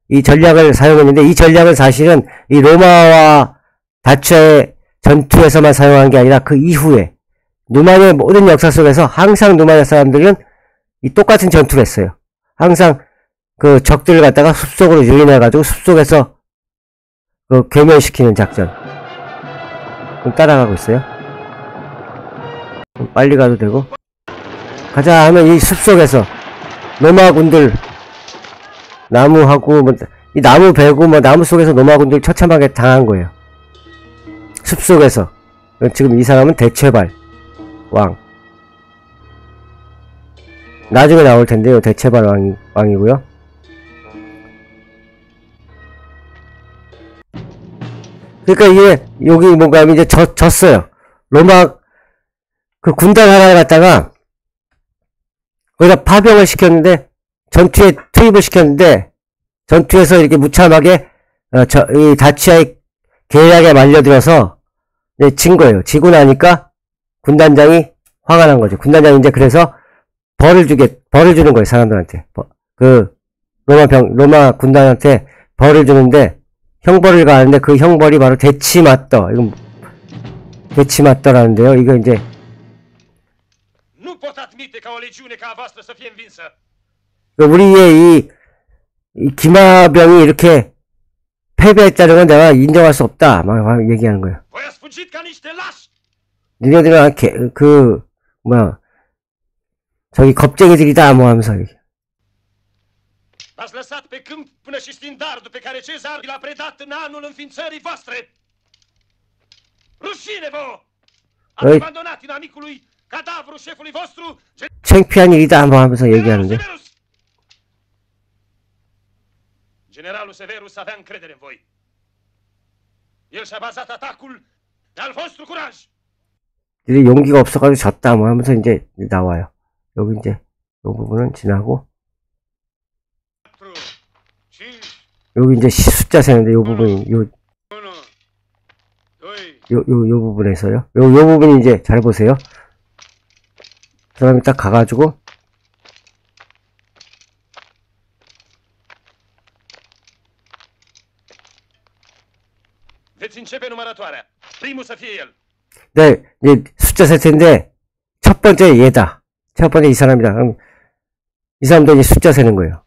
이 전략을 사용했는데 이 전략은 사실은 이 로마와 다치아의 전투에서만 사용한 게 아니라 그 이후에 누마니아의 모든 역사 속에서 항상 누마니아 사람들은 이 똑같은 전투를 했어요. 항상 그 적들을 갖다가 숲속으로 유인해가지고 숲속에서 그 괴멸시키는 작전. 좀 따라가고 있어요. 좀 빨리 가도 되고. 가자 하면 이 숲속에서 노마군들 나무하고 뭐 이 나무 베고 뭐 나무 속에서 노마군들 처참하게 당한 거예요. 숲속에서 지금 이 사람은 대체발 왕. 나중에 나올 텐데요. 대체발 왕이, 왕이고요. 그러니까 이게 여기 뭔가 이제 졌, 졌어요. 로마 그 군단 하나를 갖다가 거기다 파병을 시켰는데 전투에 투입을 시켰는데 전투에서 이렇게 무참하게 어, 저, 이 다치아의 계략에 말려들어서 네, 진 거예요. 지고 나니까 군단장이 화가 난 거죠. 군단장이 이제 그래서 벌을 주게 벌을 주는 거예요. 사람들한테 버- 그 로마 병 로마 군단한테 벌을 주는데 형벌을 가하는데 그 형벌이 바로 대치맞더 이건 대치맞더라는데요. 이거 이제 우리의 이, 이 기마병이 이렇게 패배했다는 건 내가 인정할 수 없다. 막, 막 얘기하는 거예요. Lași! 니네들은 개, 그 뭐야 저기 겁쟁이들이다 뭐 하면서 Ați lăsat pe câmp până și stindardul pe care Cezar l-a predat în anul înființării voastre! Rușine vouă! Ați Ei. abandonat inamicului cadavru șefului vostru, 창피한 일이다 뭐 하면서 얘기하는데 Severus! Generalul Severus avea încredere în voi. El și-a bazat atacul pe al vostru curaj! 이제 용기가 없어가지고 졌다 뭐 하면서 이제 나와요. 여기 이제 요 부분은 지나고 4, 5, 여기 이제 시- 숫자 세는데 요 부분이 요 1, 2, 요, 요, 요 부분에서요. 요, 요 부분이 이제 잘 보세요. 그 다음에 딱 가가지고, 네, 이제 숫자 셀 텐데, 첫 번째 얘다. 첫 번째 이 사람이다. 그럼 이 사람도 이제 숫자 세는 거예요.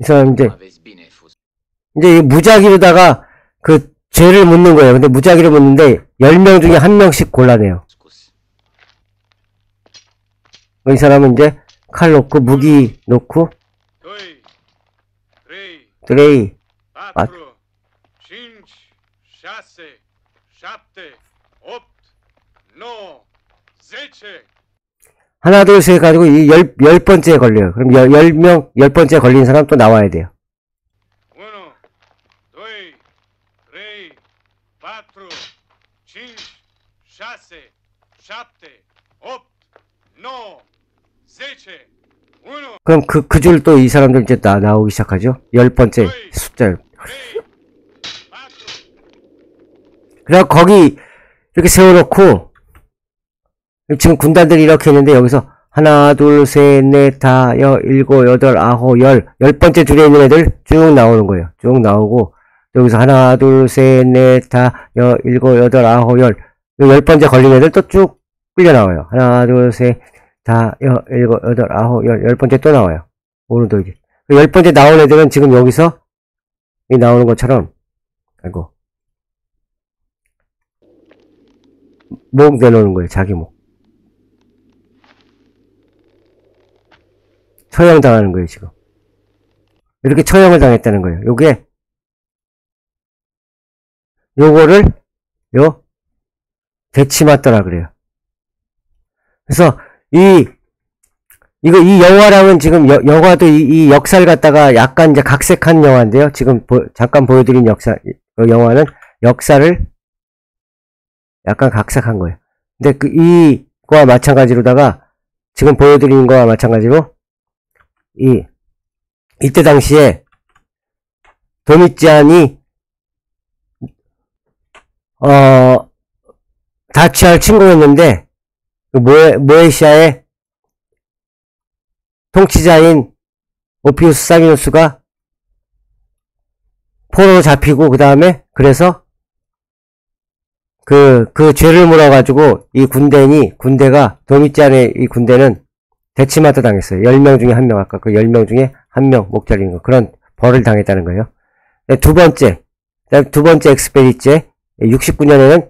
이 사람 이제. 이제 이 무작위로다가 그 죄를 묻는 거예요. 근데 무작위로 묻는데, 10명 중에 한 명씩 골라내요. 이 사람은 이제 칼 놓고, 무기 놓고, 2, 3, 드레이, 4, 5, 6, 7, 8, 9, 10. 하나, 둘, 셋 가지고 이 열, 열 번째에 걸려요. 그럼 열, 열 명, 열 번째 걸린 사람 또 나와야 돼요. 1, 2, 3, 4, 5, 6, 7, 8, 9, 10. 1, 그럼 그, 그 줄 또 이 사람들 이제 나, 나오기 시작하죠. 열 번째 숫자. 3, 4, 그래서 거기 이렇게 세워놓고, 지금 군단들이 이렇게 있는데 여기서 하나, 둘, 셋, 넷, 다, 여, 일곱, 여덟, 아홉, 열, 열 번째 줄에 있는 애들 쭉 나오는 거예요. 쭉 나오고, 여기서 하나, 둘, 셋, 넷, 다, 여, 일곱, 여덟, 아홉, 열, 요열 번째 걸린 애들 또 쭉 끌려 나와요. 하나, 둘, 셋, 다, 여, 일곱, 여덟, 아홉, 열, 열 번째 또 나와요. 오늘도 이제. 그열 번째 나온 애들은 지금 여기서 이 나오는 것처럼, 아이고. 목 내놓는 거예요, 자기 목. 처형 당하는 거예요, 지금. 이렇게 처형을 당했다는 거예요. 요게, 요거를, 요, 대치맞더라 그래요. 그래서, 이, 이거, 이 영화랑은 지금, 여, 영화도 이, 이 역사를 갖다가 약간 이제 각색한 영화인데요. 지금 보- 잠깐 보여드린 역사, 어, 영화는 역사를 약간 각색한 거예요. 근데 그, 이거와 마찬가지로다가, 지금 보여드린 거와 마찬가지로, 이, 이때 당시에, 도미찌안이, 어, 다치아를 침공했는데, 그 모에, 모에시아의 통치자인 오피우스 사기누스가 포로로 잡히고, 그 다음에, 그래서, 그, 그 죄를 물어가지고 이 군대니, 군대가, 도미지안의 이 군대는 decimat도 당했어요. 10명 중에 한 명, 아까 그 10명 중에 한 명 목 잘리는 거. 그런 벌을 당했다는 거예요. 네, 두 번째, 두 번째 expediție 69년에는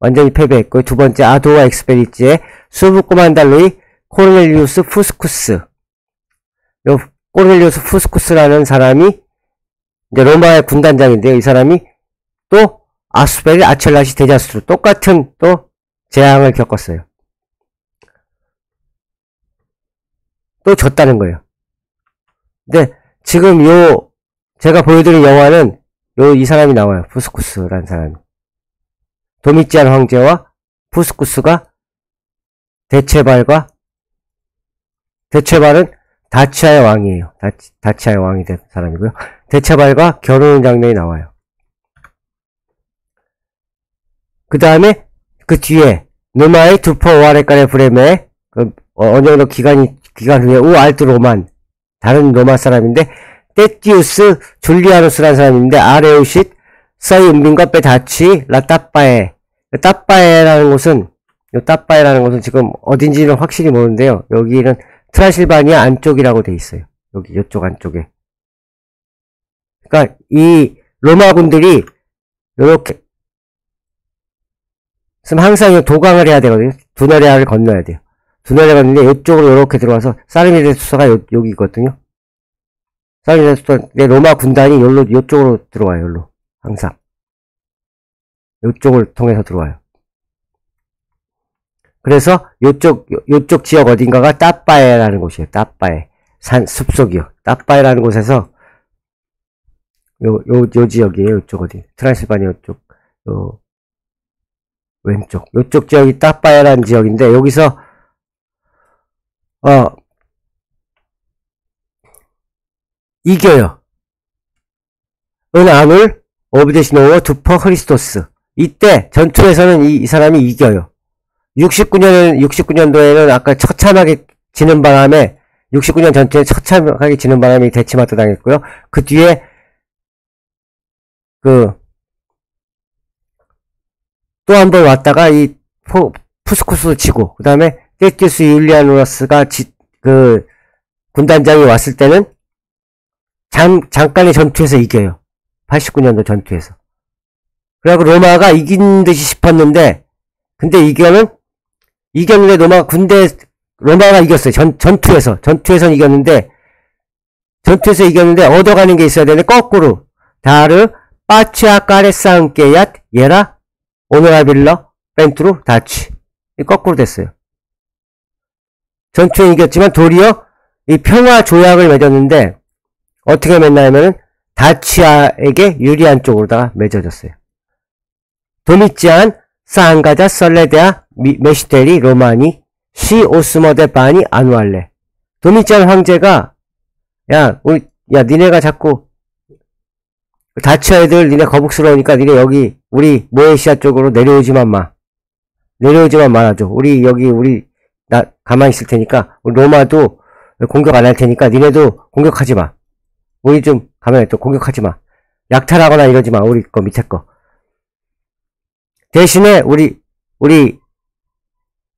완전히 패배했고, 두 번째 a doua expediție sub comanda lui 코르넬리우스 푸스쿠스. 요 코르넬리우스 푸스쿠스라는 사람이 이제 로마의 군단장인데요. 이 사람이 또 a suferit același dezastru 똑같은 또 재앙을 겪었어요. 또 졌다는 거예요. 근데 지금 요 제가 보여드린 영화는 요 이 사람이 나와요. 푸스쿠스라는 사람이. 도미치안 황제와 푸스쿠스가 대체발과 대체발은 다치아의 왕이에요. 다치, 다치 아의 왕이 된 사람이고요. 대체발과 결혼 장면이 나와요. 그 다음에 그 뒤에 numai după oarecare vreme 그 어, 어느 정도 기간이 기간 후에 un alt roman 다른 로마 사람인데 떼티우스 줄리아누스라는 사람인데 a reușit să-i învingă pe daci la Tapae 따빠에라는 곳은 요 따빠에라는 곳은 지금 어딘지는 확실히 모르는데요. 여기는 트라실바니아 안쪽이라고 돼 있어요. 여기 이쪽 안쪽에. 그러니까 이 로마군들이 요렇게 그럼 항상 도강을 해야 되거든요. 두나리아를 건너야 돼요. 두나리아 건너는데 이쪽으로 이렇게 들어와서 사르미데 수사가 여기 있거든요. 사르미데 수사 내 로마 군단이 여기로 이쪽으로 들어와요. 여기로 항상 이쪽을 통해서 들어와요. 그래서 요쪽 요쪽 지역 어딘가가 따빠에라는 곳이에요. 따빠에 산 숲속이요. 따빠에라는 곳에서 요 요 요 지역이에요. 요쪽 어디 트란실바니아 쪽 요 왼쪽 요쪽 지역이 따빠에라는 지역인데 여기서 어 이겨요. 은아눌 오비데시노와 두퍼 크리스토스 이때 전투에서는 이, 이 사람이 이겨요. 69년 69년도에는 아까 처참하게 지는 바람에 69년 전투에 처참하게 지는 바람에 decimat 당했고요. 그 뒤에 그 또 한 번 왔다가 이 포, 푸스쿠스 치고 그 다음에 떼티우스 율리아누스가 그 군단장이 왔을 때는 잠, 잠깐의 전투에서 이겨요. 89년도 전투에서. 그래갖고 로마가 이긴 듯이 싶었는데 근데 이겨는 이겼는데 로마 군대 로마가 이겼어요. 전 전투에서 전투에서 이겼는데 전투에서 이겼는데 얻어가는 게 있어야 되는데 거꾸로 다르 빠치아 까레사은케얏 예라 오노라빌러 벤투로 다치 거꾸로 됐어요. 전투에 이겼지만 도리어 이 평화 조약을 맺었는데 어떻게 맺나냐면은 다치아에게 유리한 쪽으로다가 맺어졌어요. 도미치안 사안가자 설레데아 메시테리 로마니 시 오스모데 바니 아누알레 도미치안 황제가 야 우리 야 니네가 자꾸 다치아 애들 니네 거북스러우니까 니네 여기 우리 모에시아 쪽으로 내려오지만 마. 내려오지만 말아줘. 우리 여기 우리 나 가만히 있을 테니까 우리 로마도 공격 안 할 테니까 니네도 공격하지 마. 우리 좀 가만히 또 공격하지 마. 약탈하거나 이러지 마. 우리 거 밑에 거. 대신에 우리 우리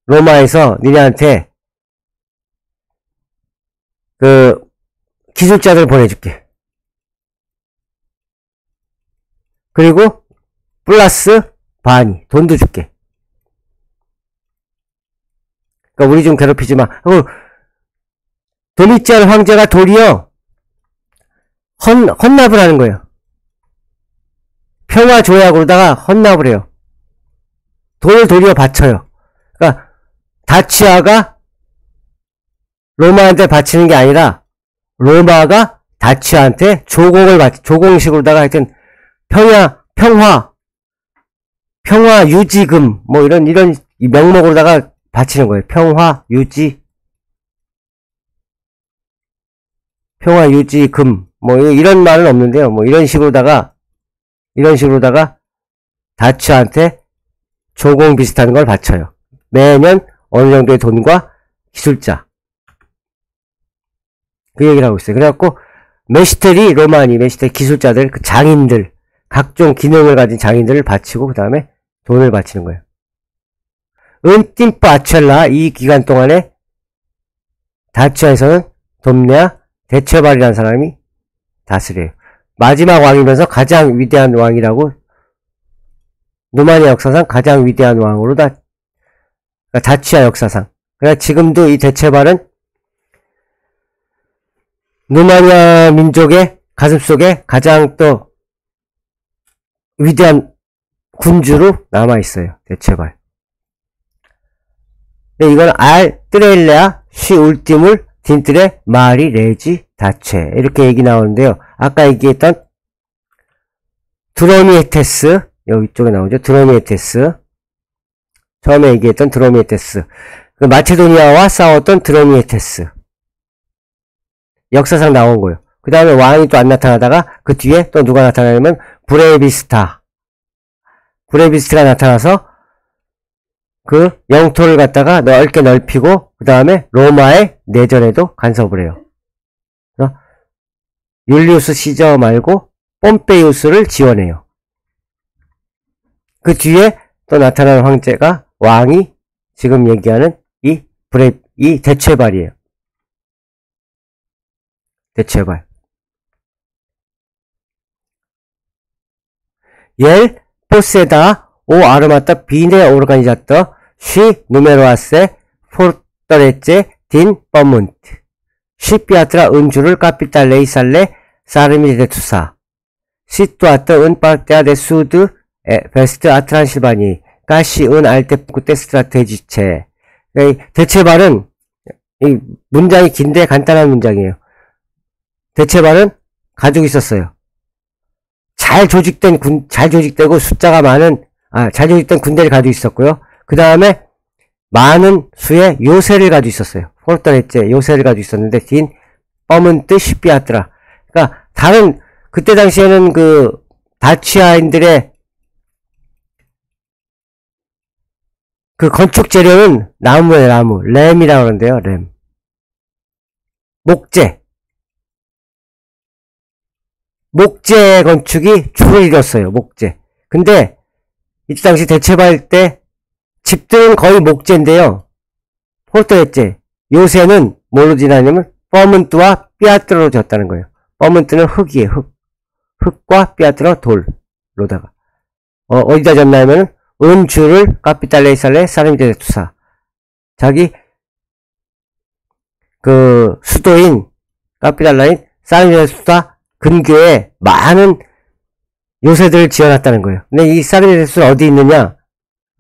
로마에서 니네한테 그 기술자들 보내줄게. 그리고 플러스 반이 돈도 줄게. 그러니까 우리 좀 괴롭히지 마. 어, 도미치안 황제가 도리어 헌, 헌납을 하는 거예요. 평화 조약으로다가 헌납을 해요. 돈을 도리어 바쳐요. 그러니까 다치아가 로마한테 바치는 게 아니라 로마가 다치아한테 조공을 바치, 조공식으로다가 하여튼 평화, 평화, 평화 유지금 뭐 이런 이런 명목으로다가 바치는 거예요. 평화 유지 평화 유지금 뭐 이런 말은 없는데요. 뭐 이런 식으로다가 이런 식으로다가 다치아한테 조공 비슷한 걸 바쳐요. 매년 어느 정도의 돈과 기술자. 그 얘기를 하고 있어요. 그래갖고, 메시테리 로마니, 메시테리 기술자들, 그 장인들, 각종 기능을 가진 장인들을 바치고, 그 다음에 돈을 바치는 거예요. 은팀프 아첼라 이 기간 동안에 다치아에서는 돕냐 대체발이라는 사람이 다스려요. 마지막 왕이면서 가장 위대한 왕이라고 누마니아 역사상 가장 위대한 왕으로 다 그러니까 다치아 역사상. 그러니까 지금도 이 대체발은 누마니아 민족의 가슴속에 가장 또 위대한 군주로 남아 있어요. 대체발. 네, 이건 알 트레일레아 시 울티물 딘트레 마리 레지 다체 이렇게 얘기 나오는데요. 아까 얘기했던 드로미에테스 여기 쪽에 나오죠. 드로미에테스 처음에 얘기했던 드로미에테스 그 마체도니아와 싸웠던 드로미에테스 역사상 나온 거예요. 그 다음에 왕이 또 안 나타나다가 그 뒤에 또 누가 나타나냐면 브레비스타 브레비스트가 나타나서 그 영토를 갖다가 넓게 넓히고 그 다음에 로마의 내전에도 간섭을 해요. 그래서 율리우스 시저 말고 뽐페이우스를 지원해요. 그 뒤에 또 나타나는 황제가 왕이 지금 얘기하는 이 브레 이 대체발이에요. 대체발. El poseda o armată bine organizată și numeroase fortărețe din pământ și piatră în jurul capitalei sale 사르미 데투사 시투아트 은 파르테아 데 수드 에 베스트 아트란실바니 가시 은 알테프쿠테 스트라테지체 대체발은 이 문장이 긴데 간단한 문장이에요. 대체발은 가지고 있었어요. 잘 조직된 군, 잘 조직되고 숫자가 많은, 아, 잘 조직된 군대를 가지고 있었고요. 그 다음에 많은 수의 요새를 가지고 있었어요. 포르타레제 요새를 가지고 있었는데, 딘, 뻔은 뜻이 삐았더라. 그러니까, 다른, 그때 당시에는 그, 다치아인들의 그 건축 재료는 나무예요, 나무. 램이라고 하는데요, 램. 목재. 목재 건축이 줄을 이뤘어요. 목재. 근데 이때 당시 대체발 때 집들은 거의 목재인데요. fortărețe 요새는 뭘로 지나냐면 pământ와 piatră로 졌다는 거예요. pământ는 흙이에요. 흙. 흙과 piatră로 돌로다가 어, 어디다 졌냐면 în jurul capitalei sale 사르미데 투사 자기 그 수도인 capitala인 사르미데 투사 근교에 많은 요새들을 지어놨다는 거예요. 근데 이 사르베데스는 어디 있느냐?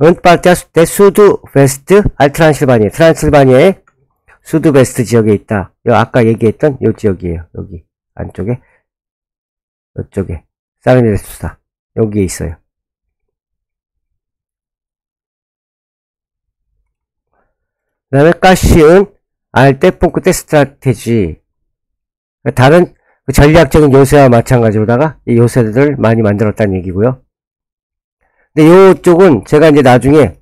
은파르티아 데 수드 베스트 알트란실바니아 트란실바니아의 수드 베스트 지역에 있다. 요 아까 얘기했던 요 지역이에요. 여기 안쪽에 이쪽에 사르베데스다. 여기에 있어요. 그 다음에 까시은 알테풍크 테 스트라테지 다른 그 전략적인 요새와 마찬가지로다가 이 요새들을 많이 만들었다는 얘기고요. 근데 요쪽은 제가 이제 나중에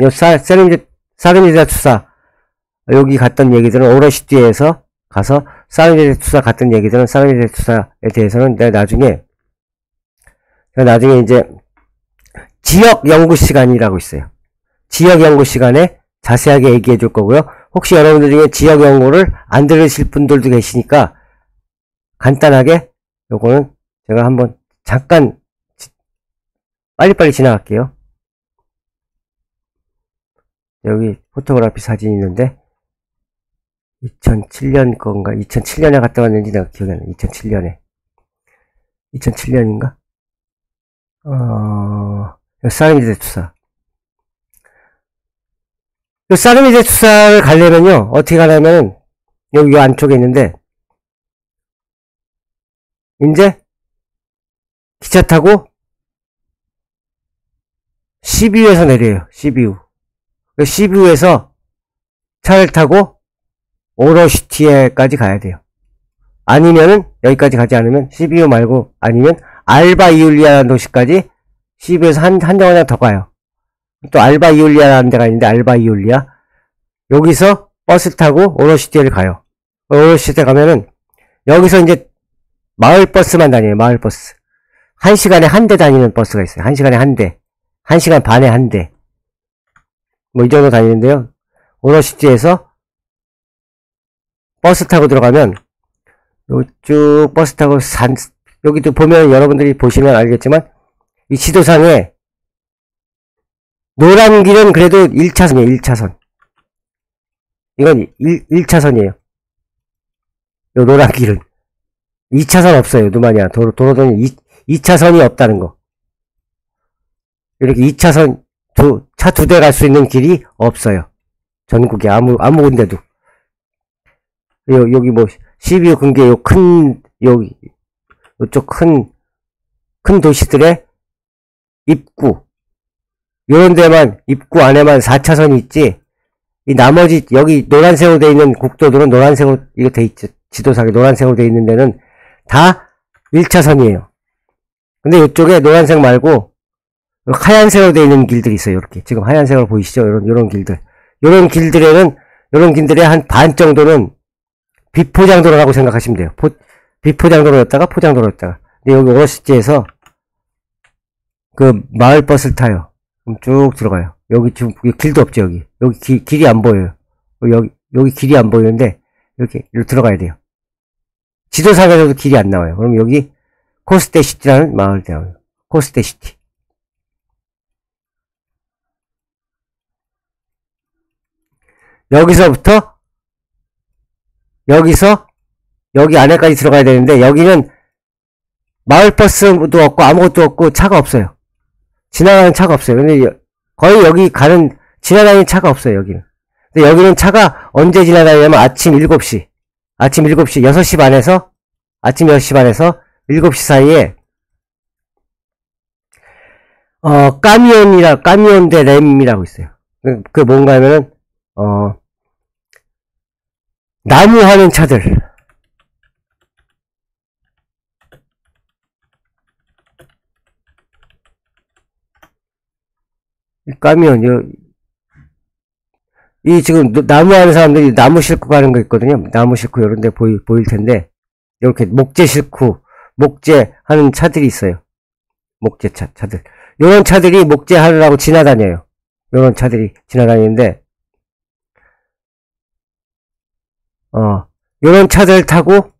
요 사, 세르미드, 사르미드 투사 여기 갔던 얘기들은 오러시티에서 가서 사르미드 투사 갔던 얘기들은 사르미드 투사에 대해서는 내가 나중에 나중에 이제 지역 연구 시간이라고 있어요. 지역 연구 시간에 자세하게 얘기해 줄 거고요. 혹시 여러분들 중에 지역 연구를 안 들으실 분들도 계시니까 간단하게 요거는 제가 한번 잠깐 빨리빨리 지나갈게요. 여기 포토그래피 사진이 있는데 2007년 건가 2007년에 갔다 왔는지 내가 기억이 안 나. 2007년에 2007년인가? 어... 사르미제 투사 사르미제 투사를 가려면요 어떻게 가냐면 여기 안쪽에 있는데 이제 기차 타고 시비우에서 내려요. 시비우. 시비우에서 차를 타고 오러시티에까지 가야 돼요. 아니면은 여기까지 가지 않으면 시비우 말고 아니면 알바 이울리아라는 도시까지 시비우에서 한, 한 정거장 더 가요. 또 알바 이울리아라는 데가 있는데 알바 이울리아 여기서 버스 타고 오러시티에를 가요. 오러시티에 가면은 여기서 이제 마을 버스만 다녀요, 마을 버스. 한 시간에 한 대 다니는 버스가 있어요. 한 시간에 한 대. 1시간 반에 한 대. 뭐 이 정도 다니는데요. 오러시티에서 버스 타고 들어가면 쭉 버스 타고 산 여기도 보면 여러분들이 보시면 알겠지만 이 지도상에 노란 길은 그래도 1차선이에요. 1차선. 이건 1, 1차선이에요. 요 노란 길은 2차선 없어요. 누마냐 도로 도로는 2, 2차선이 없다는 거. 이렇게 2차선 두 차 두 대 갈 수 있는 길이 없어요. 전국에 아무 아무 군데도. 요, 여기 뭐 12호 근교 요큰 여기 요쪽 큰 큰 도시들의 입구 요런 데만 입구 안에만 4차선이 있지 이 나머지 여기 노란색으로 돼 있는 국도들은 노란색으로 이거 돼 있죠 지도상에 노란색으로 돼 있는 데는 다 1차선이에요. 근데 이쪽에 노란색 말고 하얀색으로 돼 있는 길들이 있어요 이렇게. 지금 하얀색으로 보이시죠? 이런 요런 길들. 요런 길들에는 요런 길들의 한 반 정도는 비포장 도로라고 생각하시면 돼요. 포, 비포장 도로였다가 포장 도로였다가. 근데 여기 오로시티에서 그 마을 버스를 타요. 그럼 쭉 들어가요. 여기 지금 길도 없죠 여기. 여기 기, 길이 안 보여요. 여기 여기 길이 안 보이는데 이렇게 이렇게 들어가야 돼요 지도상에서도 길이 안 나와요 그럼 여기 코스테시티라는 마을이 나와요 코스테시티 여기서부터 여기서 여기 안에까지 들어가야 되는데 여기는 마을버스도 없고 아무것도 없고 차가 없어요. 지나가는 차가 없어요. 근데 거의 여기 가는 지나다니는 차가 없어요. 여기는. 근데 여기는 차가 언제 지나다니냐면 아침 7시 아침 7시 6시 반에서 아침 6시 반에서 7시 사이에 어 까미온이라 까미온 대 램이라고 있어요. 그, 그 뭔가 하면은 어 나무 하는 차들. 이 까면, 이, 지금, 나무 하는 사람들이 나무 싣고 가는 거 있거든요. 나무 싣고 이런 데 보이, 보일 텐데, 이렇게 목재 싣고, 목재 하는 차들이 있어요. 목재 차, 차들. 이런 차들이 목재 하느라고 지나다녀요. 이런 차들이 지나다니는데, 어, 요런 차들 타고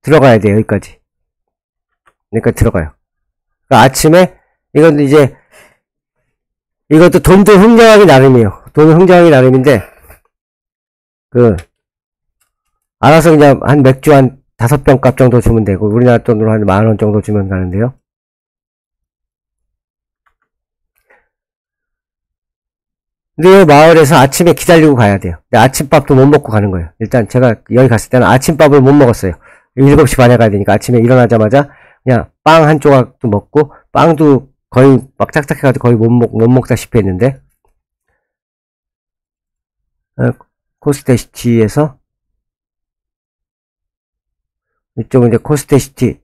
들어가야 돼요, 여기까지. 그러니까 들어가요. 그러니까 아침에, 이건 이제, 이것도 돈도 흥정하기 나름이에요. 돈을 흥정하기 나름인데, 그, 알아서 그냥 한 맥주 한 다섯 병 값 정도 주면 되고, 우리나라 돈으로 한 만 원 정도 주면 가는데요. 근데 마을에서 아침에 기다리고 가야 돼요. 아침밥도 못 먹고 가는 거예요. 일단 제가 여기 갔을 때는 아침밥을 못 먹었어요. 7시 반에 가야 되니까 아침에 일어나자마자 그냥 빵 한 조각도 먹고 빵도 거의 막 짝짝해가지고 거의 못, 먹, 못 먹다시피 했는데 어, 코스테시티에서 이쪽은 이제 코스테시티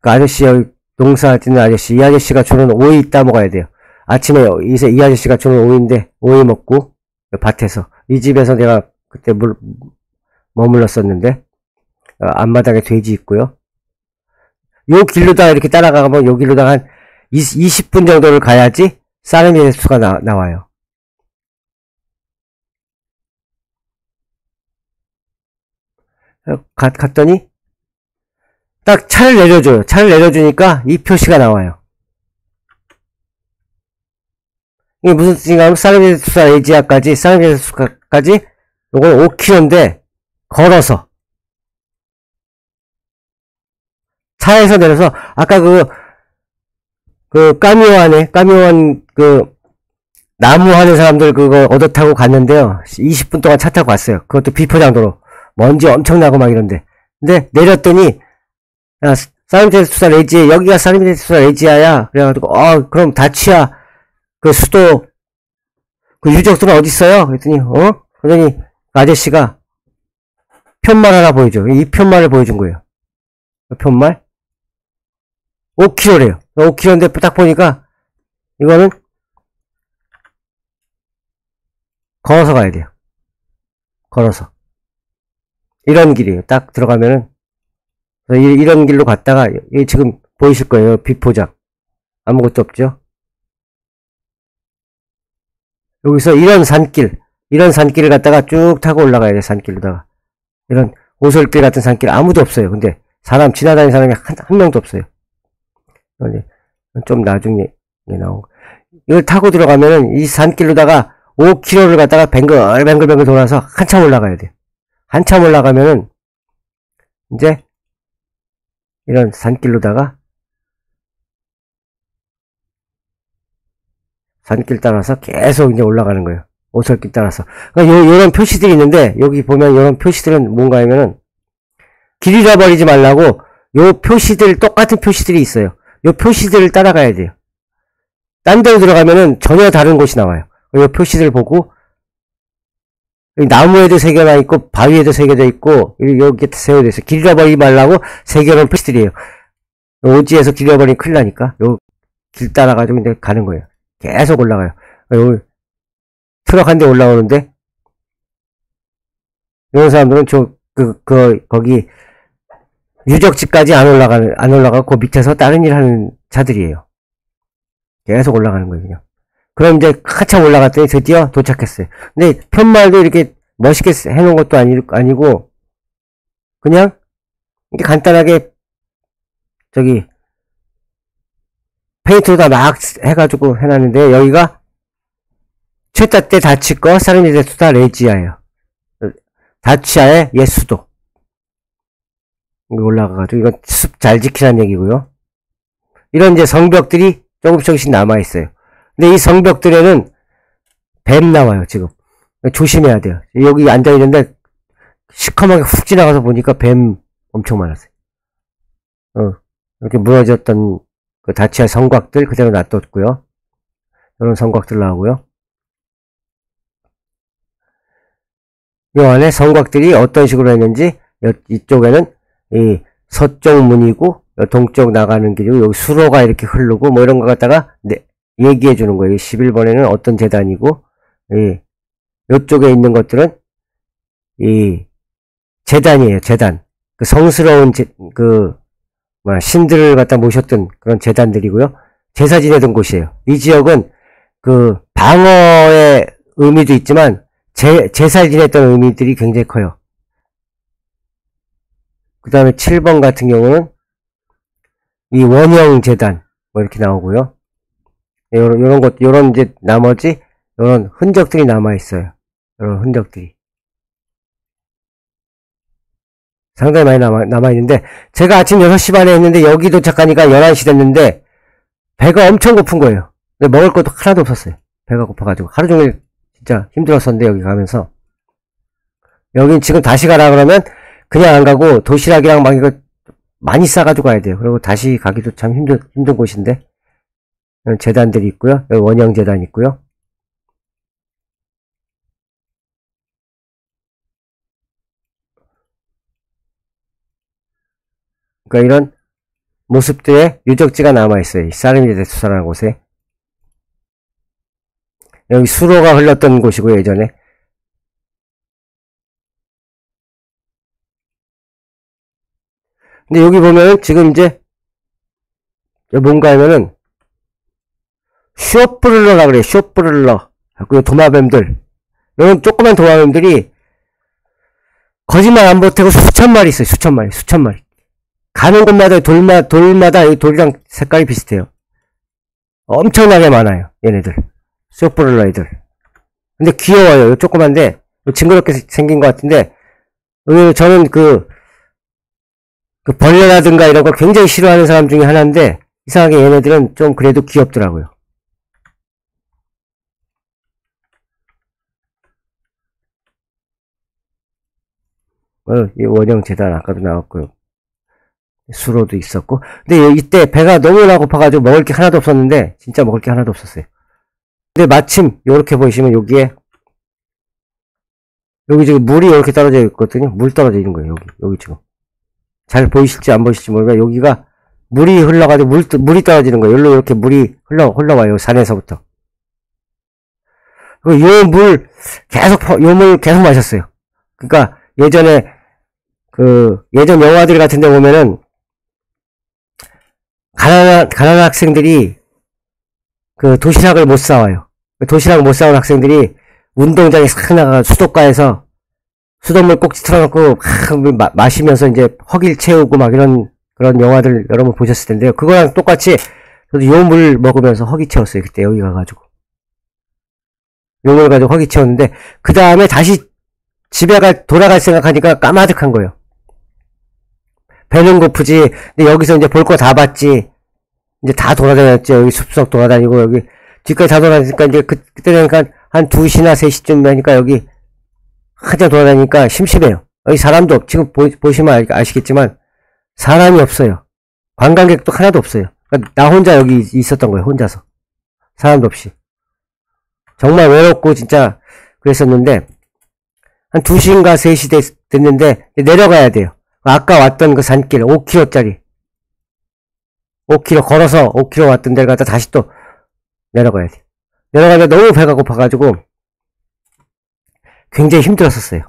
그 아저씨 여기 농사 짓는 아저씨 이 아저씨가 주는 오이 따 먹어야 돼요. 아침에 이제 이 아저씨가 주는 오이인데 오이 먹고 밭에서 이 집에서 내가 그때 물 머물렀었는데 어, 앞마당에 돼지 있고요. 요 길로다가 이렇게 따라가면 요 길로다가 한 20, 분 정도를 가야지 사르미 수가 나, 나와요. 갔, 갔더니 딱 차를 내려줘요. 차를 내려주니까 이 표시가 나와요. 이게 무슨 뜻인가 하면 사르비수사 에지아까지 사르비수사까지 요건 5km인데 걸어서 차에서 내려서 아까 그 그 까미오안에 까미오안 그 나무 하는 사람들 그거 얻어 타고 갔는데요 20분 동안 차 타고 갔어요 그것도 비포장도로 먼지 엄청나고 막 이런데 근데 내렸더니 야 사르비수사 레지에 여기가 사르비수사 레지아야 그래가지고 어 그럼 다치야 그 수도 그 유적들은 어디 있어요? 그랬더니 어? 그러더니 아저씨가 편말 하나 보여줘. 이 편말을 보여준 거예요. 그 편말 5kg래요. 5kg인데 딱 보니까 이거는 걸어서 가야 돼요. 걸어서 이런 길이에요. 딱 들어가면은 이런 길로 갔다가 지금 보이실 거예요. 비포장 아무것도 없죠. 여기서 이런 산길, 이런 산길을 갖다가 쭉 타고 올라가야 돼, 산길로다가. 이런 오솔길 같은 산길 아무도 없어요. 근데 사람, 지나다니는 사람이 한, 한 명도 없어요. 좀 나중에 나온 거. 이걸 타고 들어가면은 이 산길로다가 5km를 갖다가 뱅글뱅글뱅글 돌아서 한참 올라가야 돼. 한참 올라가면은 이제 이런 산길로다가 산길 따라서 계속 이제 올라가는 거예요. 오솔길 따라서. 그러니까 요, 요런 표시들이 있는데, 여기 보면 요런 표시들은 뭔가 하면은, 길 잃어버리지 말라고, 요 표시들, 똑같은 표시들이 있어요. 요 표시들을 따라가야 돼요. 딴 데로 들어가면은 전혀 다른 곳이 나와요. 요 표시들 보고, 나무에도 새겨져 있고, 바위에도 새겨져 있고, 여기 세워져 있어요. 길 잃어버리지 말라고 새겨놓은 표시들이에요. 오지에서 길 잃어버리면 큰일 나니까, 요 길 따라가지고 이제 가는 거예요. 계속 올라가요. 여기 트럭 한 대 올라오는데 이런 사람들은 저 그 그 거기 유적지까지 안 올라가는 안 올라가고 그 밑에서 다른 일 하는 차들이에요. 계속 올라가는 거예요. 그냥. 그럼 이제 한참 올라갔더니 드디어 도착했어요. 근데 편말도 이렇게 멋있게 해놓은 것도 아니, 아니고 그냥 간단하게 저기 페인트로다 막 해가지고 해놨는데 여기가 최타 때 다치거 사르니데 수다 레지아예요. 다치아의 예수도. 올라가가지고 이건 숲 잘 지키라는 얘기고요. 이런 이제 성벽들이 조금씩 조금씩 남아 있어요. 근데 이 성벽들에는 뱀 나와요 지금. 조심해야 돼요. 여기 앉아있는데 시커멓게 훅 지나가서 보니까 뱀 엄청 많았어요. 어, 이렇게 무너졌던 그 다치아 성곽들 그대로 놔뒀고요. 이런 성곽들 나오고요. 이 안에 성곽들이 어떤 식으로 했는지 이쪽에는 이 서쪽 문이고 동쪽 나가는 길이고 여기 수로가 이렇게 흐르고 뭐 이런 거 갖다가 네, 얘기해 주는 거예요. 11번에는 어떤 재단이고 이 이쪽에 있는 것들은 이 재단이에요. 재단. 그 성스러운 제, 그 뭐, 신들을 갖다 모셨던 그런 재단들이고요. 제사 지내던 곳이에요. 이 지역은 그 방어의 의미도 있지만 제, 제사 지냈던 의미들이 굉장히 커요. 그 다음에 7번 같은 경우는 이 원형 재단 뭐 이렇게 나오고요. 요런, 요런 것, 요런 이제 나머지 요런 흔적들이 남아 있어요. 요런 흔적들이. 상당히 많이 남아, 남아있는데, 제가 아침 6시 반에 했는데, 여기 도착하니까 11시 됐는데, 배가 엄청 고픈 거예요. 근데 먹을 것도 하나도 없었어요. 배가 고파가지고. 하루 종일 진짜 힘들었었는데, 여기 가면서. 여긴 지금 다시 가라 그러면, 그냥 안 가고, 도시락이랑 막 이거 많이 싸가지고 가야 돼요. 그리고 다시 가기도 참 힘든, 힘든 곳인데, 재단들이 있고요. 여기 원형재단 있고요. 그러니까 이런 모습들의 유적지가 남아있어요. 사르미데 수사라는 곳에. 여기 수로가 흘렀던 곳이고 예전에. 근데 여기 보면은 지금 이제 뭔가 하면은 쇼프를러라 그래 쇼프를러 그리고 도마뱀들 이런 조그만 도마뱀들이 거짓말 안 보태고 수천 마리 있어요 수천 마리 수천 마리 가는 곳마다 돌마, 돌마다 돌이랑 색깔이 비슷해요. 엄청나게 많아요. 얘네들. 쇼프롤러 애들. 근데 귀여워요. 조그만데 징그럽게 생긴 것 같은데 저는 그, 그 벌레라든가 이런 걸 굉장히 싫어하는 사람 중에 하나인데 이상하게 얘네들은 좀 그래도 귀엽더라고요. 이 원형 재단 아까도 나왔고요. 수로도 있었고. 근데 이때 배가 너무나 고파가지고 먹을 게 하나도 없었는데 진짜 먹을 게 하나도 없었어요. 근데 마침 이렇게 보시면 여기에 여기 지금 물이 이렇게 떨어져 있거든요. 물 떨어져 있는 거예요 여기. 여기 지금. 잘 보이실지 안 보이실지 모르겠 여기가 물이 흘러가지고 물, 물이 떨어지는 거예요. 여기로 이렇게 물이 흘러 흘러와요 산에서부터. 요물 계속 요 물 계속 마셨어요. 그러니까 예전에 그 예전 영화들 같은 데 보면은 가난한, 가난한 학생들이 그 도시락을 못 사와요. 도시락을 못 사온 학생들이 운동장에 싹 나가 수도가에서 수돗물 꼭지 틀어놓고 막 마, 마시면서 이제 허기를 채우고 막 이런 그런 영화들 여러분 보셨을 텐데요. 그거랑 똑같이 저도 요 물 먹으면서 허기 채웠어요. 그때 여기 가가지고. 요물 가지고 허기 채웠는데 그 다음에 다시 집에 가 돌아갈 생각하니까 까마득한 거예요. 배는 고프지. 근데 여기서 이제 볼 거 다 봤지. 이제 다 돌아다녔죠. 여기 숲속 돌아다니고 여기 뒤까지 다 돌아다니니까 이제 그, 그때 되니까 한 2시나 3시쯤 되니까 여기 한참 돌아다니니까 심심해요. 여기 사람도 없, 지금 보, 보시면 아시겠지만 사람이 없어요. 관광객도 하나도 없어요. 그러니까 나 혼자 여기 있었던 거예요. 혼자서. 사람도 없이. 정말 외롭고 진짜 그랬었는데 한 2시인가 3시 됐, 됐는데 내려가야 돼요. 아까 왔던 그 산길 5km짜리 5km 걸어서 5km 왔던 데를 갖다 다시 또 내려가야 돼. 내려가는데 너무 배가 고파가지고 굉장히 힘들었었어요.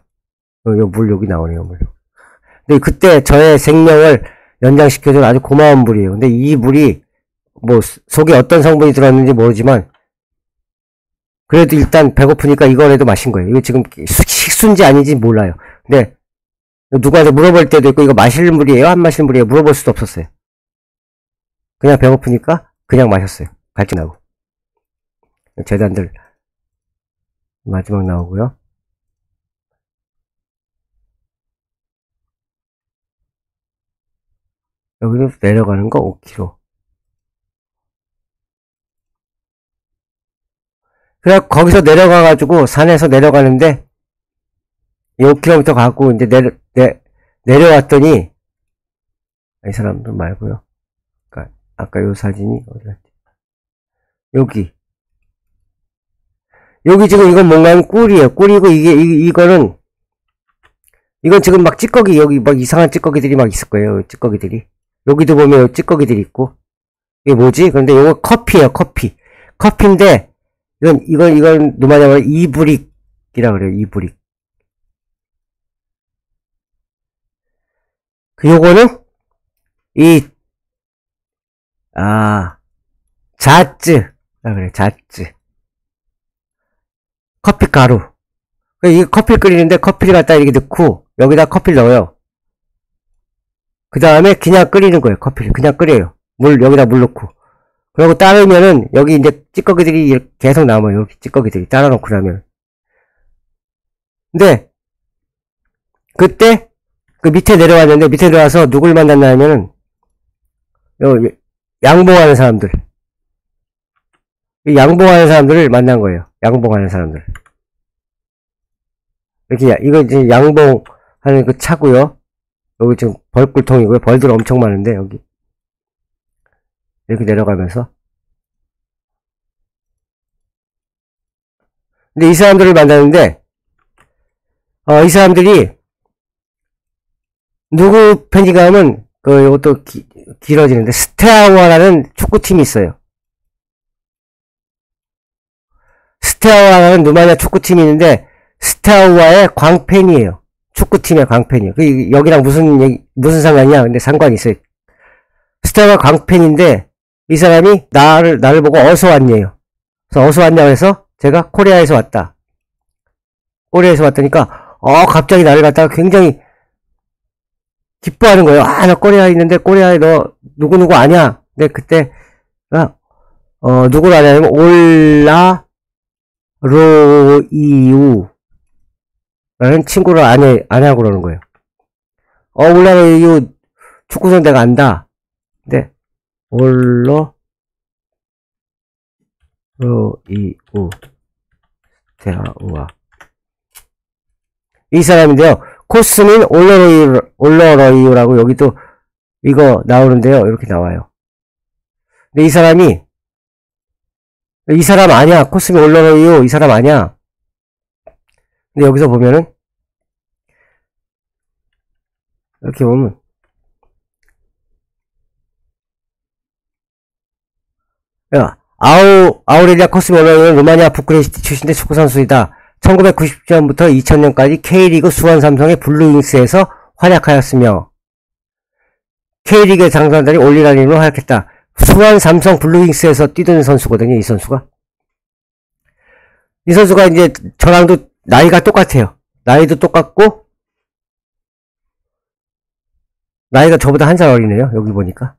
어, 물 여기 나오네요, 물. 근데 그때 저의 생명을 연장시켜준 아주 고마운 물이에요. 근데 이 물이 뭐 속에 어떤 성분이 들어있는지 모르지만 그래도 일단 배고프니까 이거라도 마신 거예요. 이거 지금 식순지 아닌지 몰라요. 근데 누구한테 물어볼 때도 있고 이거 마실 물이에요? 안 마실 물이에요? 물어볼 수도 없었어요. 그냥 배고프니까 그냥 마셨어요. 갈증나고. 재단들 마지막 나오고요. 여기로 내려가는 거 5km. 그래 거기서 내려가가지고 산에서 내려가는데 5km 가고 이제 내려 내, 내려왔더니 이 사람들 말고요. 아까 아까 요 사진이 어디였지? 여기 여기 지금 이건 뭔가 꿀이에요. 꿀이고 이게 이, 이거는 이건 지금 막 찌꺼기 여기 막 이상한 찌꺼기들이 막 있을 거예요. 찌꺼기들이 여기도 보면 찌꺼기들이 있고 이게 뭐지? 그런데 이거 커피예요. 커피 커피인데 이건 이건 이건 누마냐 말 이브릭이라 그래요. 이브릭 그 요거는 이 아, 자쯔. 아, 그래, 자쯔. 커피 가루. 그이 커피를 끓이는데 커피를 갖다 이렇게 넣고, 여기다 커피를 넣어요. 그 다음에 그냥 끓이는 거예요, 커피를. 그냥 끓여요. 물, 여기다 물 넣고. 그리고 따르면은, 여기 이제 찌꺼기들이 계속 남아요. 여기 찌꺼기들이. 따라놓고 나면. 근데, 그때, 그 밑에 내려왔는데 밑에 내려와서 누굴 만났나 하면은 양봉하는 사람들 양봉하는 사람들을 만난 거예요. 양봉하는 사람들 이렇게 이거 이제 양봉하는 그 차고요. 여기 지금 벌꿀통이고요. 벌들 엄청 많은데 여기 이렇게 내려가면서 근데 이 사람들을 만났는데 어, 이 사람들이 누구 팬이가 하면 그 이것도 기, 길어지는데 스테아와라는 축구팀이 있어요. 스테아와라는 루마냐 축구팀이 있는데 스테아와의 광팬이에요. 축구팀의 광팬이에요. 그 여기랑 무슨 얘기, 무슨 상관이냐? 근데 상관이 있어요. 스테아와 광팬인데 이 사람이 나를 나를 보고 어서 왔네요. 그래서 어서 왔냐고 해서 제가 코리아에서 왔다. 코리아에서 왔다니까 어 갑자기 나를 갖다가 굉장히 기뻐하는 거예요. 아, 나 코리아에 있는데 코리아에 너 누구누구 아냐? 근데 그때 아, 어, 누구를 아냐면 올라 로이우 라는 친구를 아냐, 아냐고 그러는 거예요. 어, 올라 로이우 축구선 내가 안다. 근데 올러 로이우 대우와 이 사람인데요. 코스민 올러러이, 올러러이라고 여기도 이거 나오는데요. 이렇게 나와요. 근데 이 사람이 이 사람 아니야. 코스민 올러러이요. 이 사람 아니야. 근데 여기서 보면은 이렇게 보면 야, 아우, 아우레리아 코스미 올러러이는 루마니아 부크레스티 출신의 축구 선수이다. 1990년부터 2000년까지 K리그 수원 삼성의 블루윙스에서 활약하였으며 K리그의 장사들이 올리라님으로 활약했다. 수원 삼성 블루윙스에서 뛰던 선수거든요, 이 선수가. 이 선수가 이제 저랑도 나이가 똑같아요. 나이도 똑같고, 나이가 저보다 한 살 어리네요, 여기 보니까.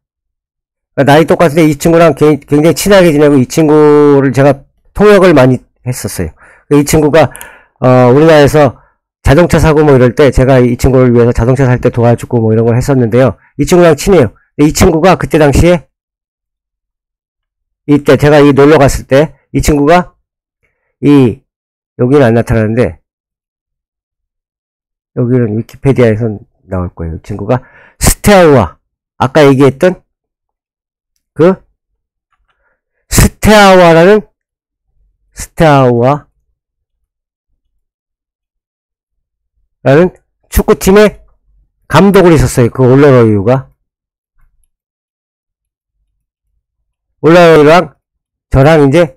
그러니까 나이 똑같은데 이 친구랑 개- 굉장히 친하게 지내고 이 친구를 제가 통역을 많이 했었어요. 이 친구가, 어, 우리나라에서 자동차 사고 뭐 이럴 때 제가 이 친구를 위해서 자동차 살 때 도와주고 뭐 이런 걸 했었는데요. 이 친구랑 친해요. 이 친구가 그때 당시에 이때 제가 이 놀러 갔을 때 이 친구가 이 여기는 안 나타나는데 여기는 위키페디아에선 나올 거예요. 이 친구가 스테아와 아까 얘기했던 그 스테아와라는 스테아와 라는 축구팀의 감독을 했었어요. 그 올라로이유가 올라로이유랑 저랑 이제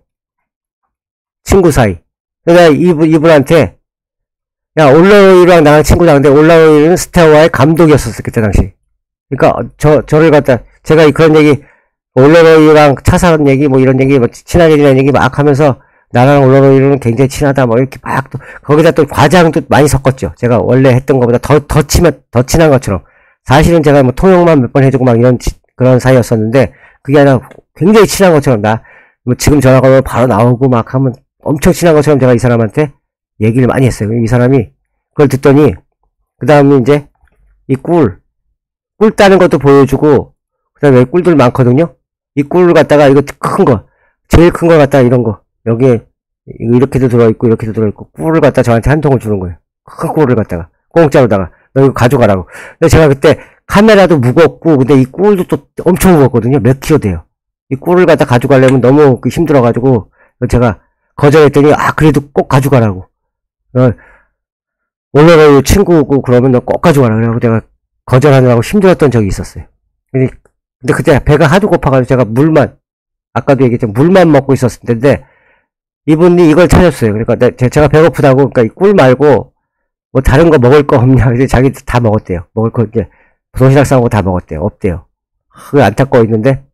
친구 사이. 내가 이분 이분한테 야 올라로이유랑 나랑 친구다 근데 올라로이유는 스테아와의 감독이었었어 그때 당시. 그러니까 저 저를 갖다 제가 이 그런 얘기 올라로이유랑 차 사는 얘기 뭐 이런 얘기 뭐 친하게 지내는 얘기 막 하면서 나랑 올라로이유는 굉장히 친하다 뭐 이렇게 막 또 거기다 또 과장도 많이 섞었죠. 제가 원래 했던 것보다 더, 더 치면, 더 친한 것처럼. 사실은 제가 뭐 통역만 몇 번 해주고 막 이런, 치- 그런 사이였었는데, 그게 아니라 굉장히 친한 것처럼, 나, 뭐 지금 전화 걸면 바로 나오고 막 하면 엄청 친한 것처럼 제가 이 사람한테 얘기를 많이 했어요. 이 사람이, 그걸 듣더니, 그 다음에 이제, 이 꿀, 꿀 따는 것도 보여주고, 그 다음에 꿀들 많거든요? 이 꿀을 갖다가, 이거 큰 거, 제일 큰 거 갖다가 이런 거, 여기에 이렇게도 들어있고 이렇게도 들어있고 꿀을 갖다 저한테 한 통을 주는 거예요. 큰 꿀을 갖다가 공짜로다가 너 이거 가져가라고. 근데 제가 그때 카메라도 무겁고 근데 이 꿀도 또 엄청 무겁거든요. 몇 킬로 돼요. 이 꿀을 갖다 가져가려면 너무 그 힘들어가지고 제가 거절했더니 아 그래도 꼭 가져가라고. 어, 올라가요 친구고 그러면 너 꼭 가져가라. 그래고 내가 거절하느라고 힘들었던 적이 있었어요. 근데, 근데 그때 배가 하도 고파가지고 제가 물만 아까도 얘기했지만 물만 먹고 있었을 텐데 이분이 이걸 찾았어요. 그러니까 제가 배고프다고 그러니까 이꿀 말고 뭐 다른 거 먹을 거 없냐? 그래서 자기 다 먹었대요. 먹을 거 이제 도시락 싸고 다 먹었대요. 없대요. 그게 안타까워 있는데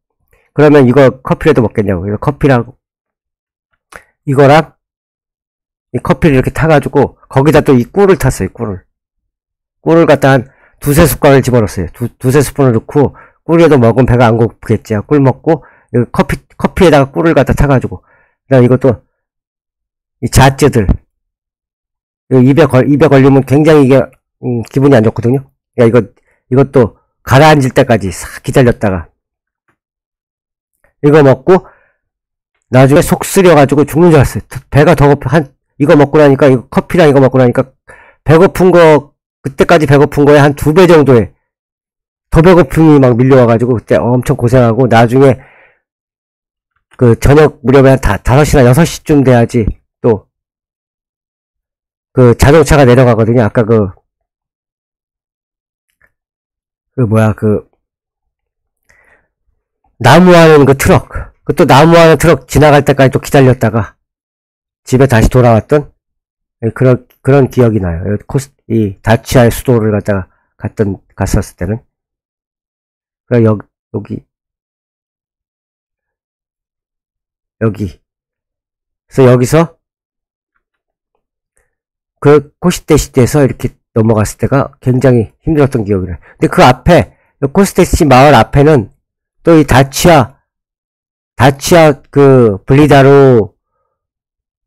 그러면 이거 커피라도 먹겠냐고. 그래서 커피랑 이거랑 이 커피를 이렇게 타가지고 거기다 또 이 꿀을 탔어요. 꿀을 꿀을 갖다 한 두세 숟갈을 집어넣었어요. 두, 두세 스푼을 넣고 꿀에도 먹으면 배가 안 고프겠지. 꿀 먹고 커피 커피에다가 꿀을 갖다 타가지고 그다음 이것도 이 이거 입에 걸 입에 걸리면 굉장히 이게 음, 기분이 안 좋거든요. 그러니까 이거 이것도 가라앉을 때까지 싹 기다렸다가 이거 먹고 나중에 속 쓰려가지고 죽는 줄 알았어요. 배가 더 고파 한 이거 먹고 나니까 이거 커피랑 이거 먹고 나니까 배고픈 거 그때까지 배고픈 거에 한 두 배 정도의 더 배고픔이 막 밀려와가지고 그때 엄청 고생하고 나중에 그 저녁 무렵에 한 다, 5시나 6시쯤 돼야지 또 그 자동차가 내려가거든요. 아까 그, 그 뭐야, 그, 나무하는 그 트럭. 그 또 나무하는 트럭 지나갈 때까지 또 기다렸다가 집에 다시 돌아왔던 예, 그런, 그런 기억이 나요. 이 코스, 이 다치아의 수도를 갖다가 갔던, 갔었을 때는. 그래, 여, 여기, 여기. 그래서 여기서 그 코시테시티에서 이렇게 넘어갔을 때가 굉장히 힘들었던 기억이 나요. 근데 그 앞에 코스테시티 마을 앞에는 또 이 다치아 다치아 그 블리다로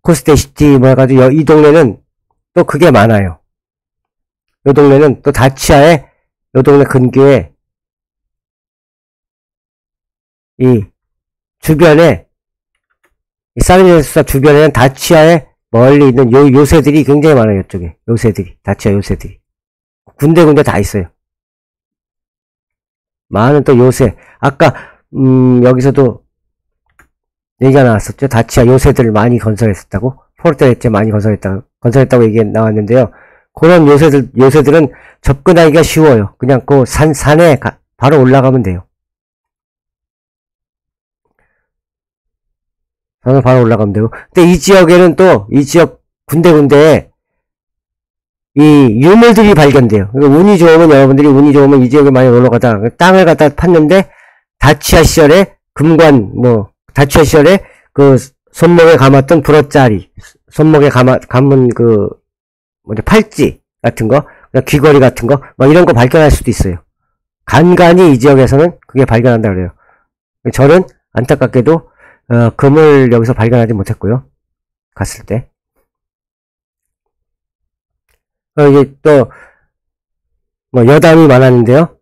코스테시티 뭐 해가지고 여- 이 동네는 또 그게 많아요. 이 동네는 또 다치아의 이 동네 근교에 이 주변에 이 사르디네수사 주변에는 다치아의 멀리 있는 요, 요새들이 굉장히 많아요, 이쪽에. 요새들이. 다치아 요새들이. 군데군데 다 있어요. 많은 또 요새. 아까, 음, 여기서도 얘기가 나왔었죠. 다치아 요새들을 많이 건설했었다고. 포르테레체 많이 건설했다고, 건설했다고 얘기 나왔는데요. 그런 요새들, 요새들은 접근하기가 쉬워요. 그냥 그 산, 산에 가- 바로 올라가면 돼요. 산을 바로 올라가면 되고. 근데 이 지역에는 또, 이 지역 군데군데에 이 유물들이 발견돼요. 그러니까 운이 좋으면 여러분들이 운이 좋으면 이 지역에 많이 놀러 가다 땅을 갖다 팠는데 다치아 시절에 금관 뭐 다치아 시절에 그 손목에 감았던 불어짜리 손목에 감아, 감은 그 뭐냐 팔찌 같은 거 귀걸이 같은 거 막 이런 거 발견할 수도 있어요. 간간히 이 지역에서는 그게 발견한다 그래요. 저는 안타깝게도 어, 금을 여기서 발견하지 못했고요. 갔을 때. 어, 이게 또, 뭐, 여담이 많았는데요.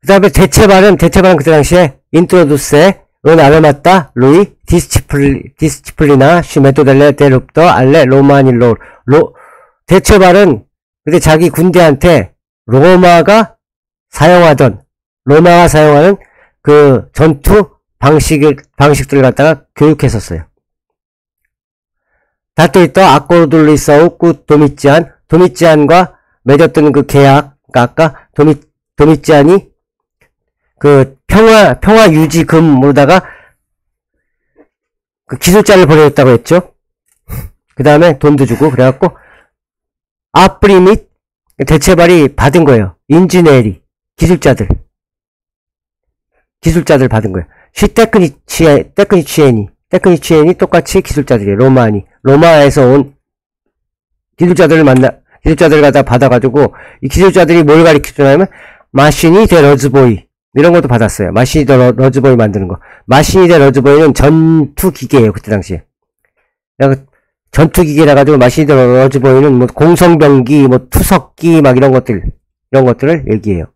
그 다음에 대체발은, 대체발은 그때 당시에, introdusese, în armata, lui, discipli, disciplina, și metodele, de luptă, ale, romanilor, lor, 대체발은, 그때 자기 군대한테, 로마가 사용하던, 로마가 사용하는 그 전투 방식, 방식들을 갖다가 교육했었어요. 다토이또 아코르돌리사우 꾸 도미찌안, 도미찌안과 맺었던 그 계약, 그러니까 아까 도미, 도미찌안이 그 평화, 평화 유지금으로다가 그 기술자를 보내줬다고 했죠. 그 다음에 돈도 주고, 그래갖고, a primit 대체발이 받은 거예요. ingineri, 기술자들. 기술자들 받은 거예요. și tehnicie, tehnicieni, tehnicieni 똑같이 기술자들이에요. romani. 로마에서 온 기술자들을 만나, 기술자들을 갖다 받아가지고, 이 기술자들이 뭘 가르쳐 주냐면, mașini de război. 이런 것도 받았어요. mașini de ră, război 만드는 거. mașini de război는 전투기계예요. 그때 당시에. 전투기계라 가지고 mașini de război는 뭐 공성병기, 뭐 투석기, 막 이런 것들, 이런 것들을 얘기해요.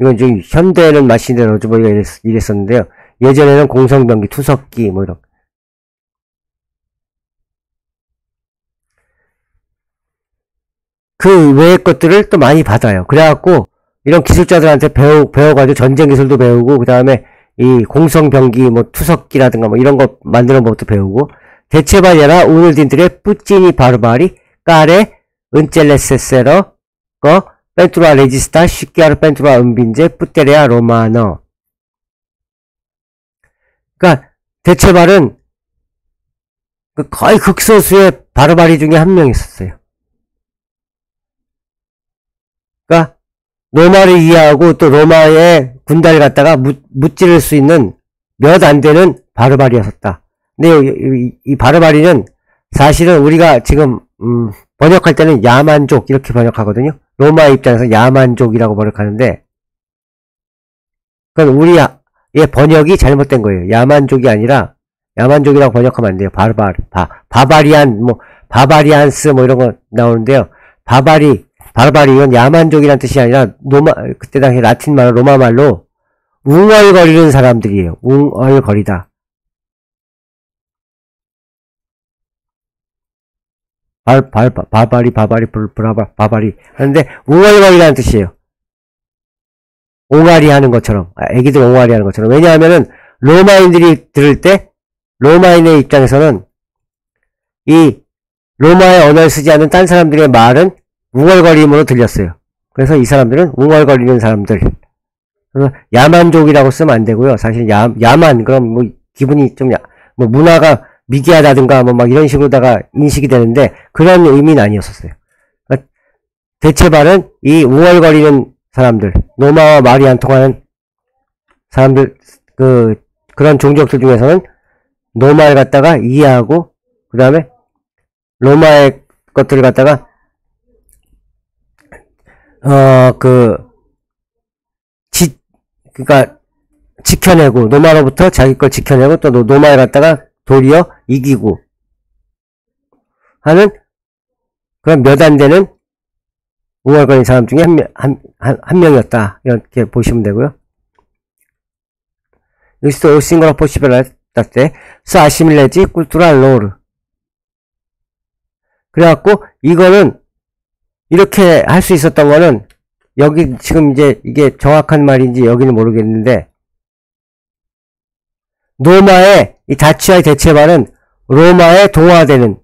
이건 지금 현대는 mașini de război가 이랬, 이랬 었는데요. 예전에는 공성병기, 투석기, 뭐 이런. 그 외의 것들을 또 많이 받아요. 그래갖고, 이런 기술자들한테 배우, 배워가지고 전쟁 기술도 배우고, 그 다음에 이 공성병기, 뭐 투석기라든가 뭐 이런 거 만드는 법도 배우고, 대체발이라 오늘딘들의 뿌찌니 바르바리, 까레, 은젤레세세러, 거, 펜투라 레지스타, 시키아르 펜투라 은빈제, 뿌테레아 로마너. 그러니까 대체발은 그 거의 극소수의 바르바리 중에 한 명 있었어요. 그러니까 로마를 이해하고 또 로마의 군단을 갖다가 무, 무찌를 수 있는 몇 안 되는 바르바리였었다. 근데 이, 이, 바르바리는 사실은 우리가 지금 음, 번역할 때는 야만족 이렇게 번역하거든요. 로마 입장에서 야만족이라고 번역하는데 그건 우리의 번역이 잘못된 거예요. 야만족이 아니라 야만족이라고 번역하면 안 돼요. 바르바 바, 바바리안 뭐 바바리안스 뭐 이런 거 나오는데요. 바바리 바르바리 이건 야만족이란 뜻이 아니라 로마 그때 당시 라틴 말로 로마 말로 웅얼거리는 사람들이에요. 웅얼거리다. 발, 발, 바바리, 바바리, 불, 브라바, 바바리 하는데 웅얼거리라는 뜻이에요. 옹알이 하는 것처럼, 아, 애기들 옹알이 하는 것처럼. 왜냐하면은 로마인들이 들을 때 로마인의 입장에서는 이 로마의 언어를 쓰지 않는 딴 사람들의 말은 웅얼거림으로 들렸어요. 그래서 이 사람들은 웅얼거리는 사람들. 야만족이라고 쓰면 안 되고요. 사실 야, 야만, 그럼 뭐 기분이 좀, 야, 뭐 문화가 미개하다든가 뭐 막 이런 식으로다가 인식이 되는데 그런 의미는 아니었었어요. 그러니까 대체 발은 이 웅얼거리는 사람들, 로마와 말이 안 통하는 사람들, 그, 그런 종족들 중에서는 로마를 갖다가 이해하고, 그 다음에 로마의 것들을 갖다가 어, 그, 지, 그니까, 지켜내고, 노마로부터 자기 걸 지켜내고, 또 노마에 갔다가 도리어 이기고, 하는, 그런 몇 안 되는 웅얼거린 사람 중에 한, 명, 한, 한, 한 명이었다. 이렇게 보시면 되고요. 여기서 오싱거라 포시벨라 때, 스 아시밀레지 꿀뚜라 로르. 그래갖고, 이거는 이렇게 할 수 있었던 거는 여기 지금 이제 이게 정확한 말인지 여기는 모르겠는데 로마의 이 다치아의 대체발은 로마에 동화되는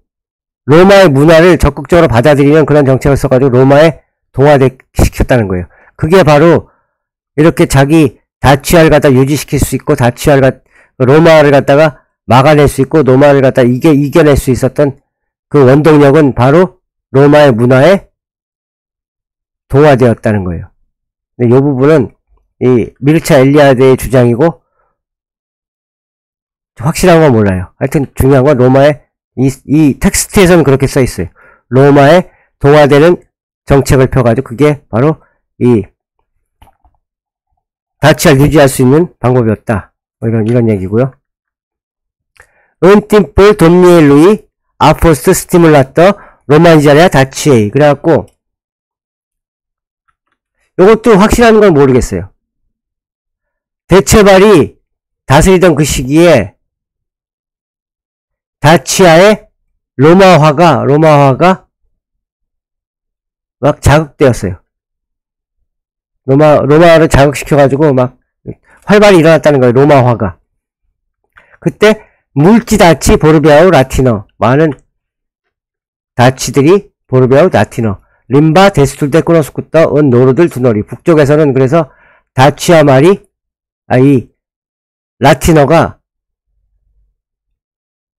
로마의 문화를 적극적으로 받아들이는 그런 정책을 써가지고 로마에 동화시켰다는 거예요. 그게 바로 이렇게 자기 다치아를 갖다 유지시킬 수 있고 다치아를 갖 로마를 갖다가 막아낼 수 있고 로마를 갖다 이겨 이겨낼 수 있었던 그 원동력은 바로 로마의 문화에 동화되었다는 거예요. 근데 이 부분은 이 미르차 엘리아드의 주장이고 확실한 건 몰라요. 하여튼 중요한 건 로마의 이, 이 텍스트에서는 그렇게 써 있어요. 로마의 동화되는 정책을 펴가지고 그게 바로 이 다치를 유지할 수 있는 방법이었다. 뭐 이런 이런 얘기고요. 은팀볼 돈미엘루이 아포스트 스티물라터 로마니자리아 다치에이 그래갖고 요것도 확실한 건 모르겠어요. 대체발이 다스리던 그 시기에 다치아의 로마화가 로마화가 막 자극되었어요. 로마 로마를 자극시켜 가지고 막 활발히 일어났다는 거예요. 로마화가. 그때 물지다치 보르비아우 라티너 많은 다치들이 보르비아우 라티너 림바 데스툴데 꾸노스쿠터 은 노르들 두너리 북쪽에서는 그래서 다치아 말이 아 이 라티너가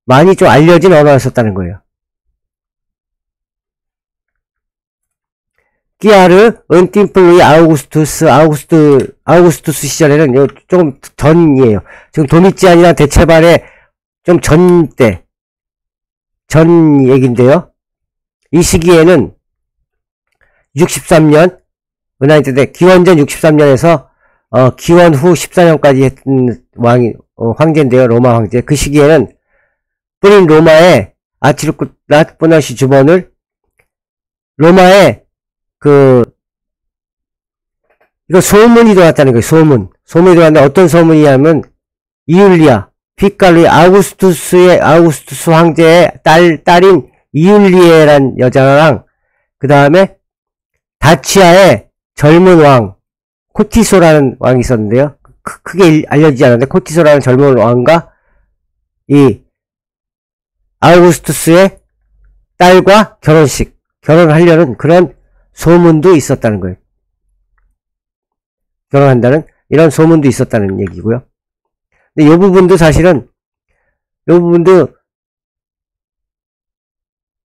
많이 좀 알려진 언어였었다는 거예요. 끼아르, 은팀플루이, 아우구스투스, 아우구스트, 아우구스투스 시절에는 요 조금 전이에요. 지금 도미찌안이나 대체발의 좀 전 때, 전 얘기인데요. 이 시기에는 63년, 은하이트 때 기원전 63년에서 어, 기원 후 14년까지 했던 왕이, 어, 황제인데요. 로마 황제. 그 시기에는 뿌린 로마의 아치르쿠라 뿌너시 주번을 로마의 그 이거 소문이 들어왔다는 거예요. 소문. 소문이 들어왔는데 어떤 소문이냐면 이율리아 피칼리 아우구스투스의 아우구스투스 황제의 딸 딸인 이율리에란 여자랑 그 다음에 다치아의 젊은 왕 코티소라는 왕이 있었는데요. 크, 크게 알려지지 않았는데 코티소라는 젊은 왕과 이 아우구스투스의 딸과 결혼식 결혼을 하려는 그런 소문도 있었다는 거예요. 결혼한다는 이런 소문도 있었다는 얘기고요. 근데 이 부분도 사실은 이 부분도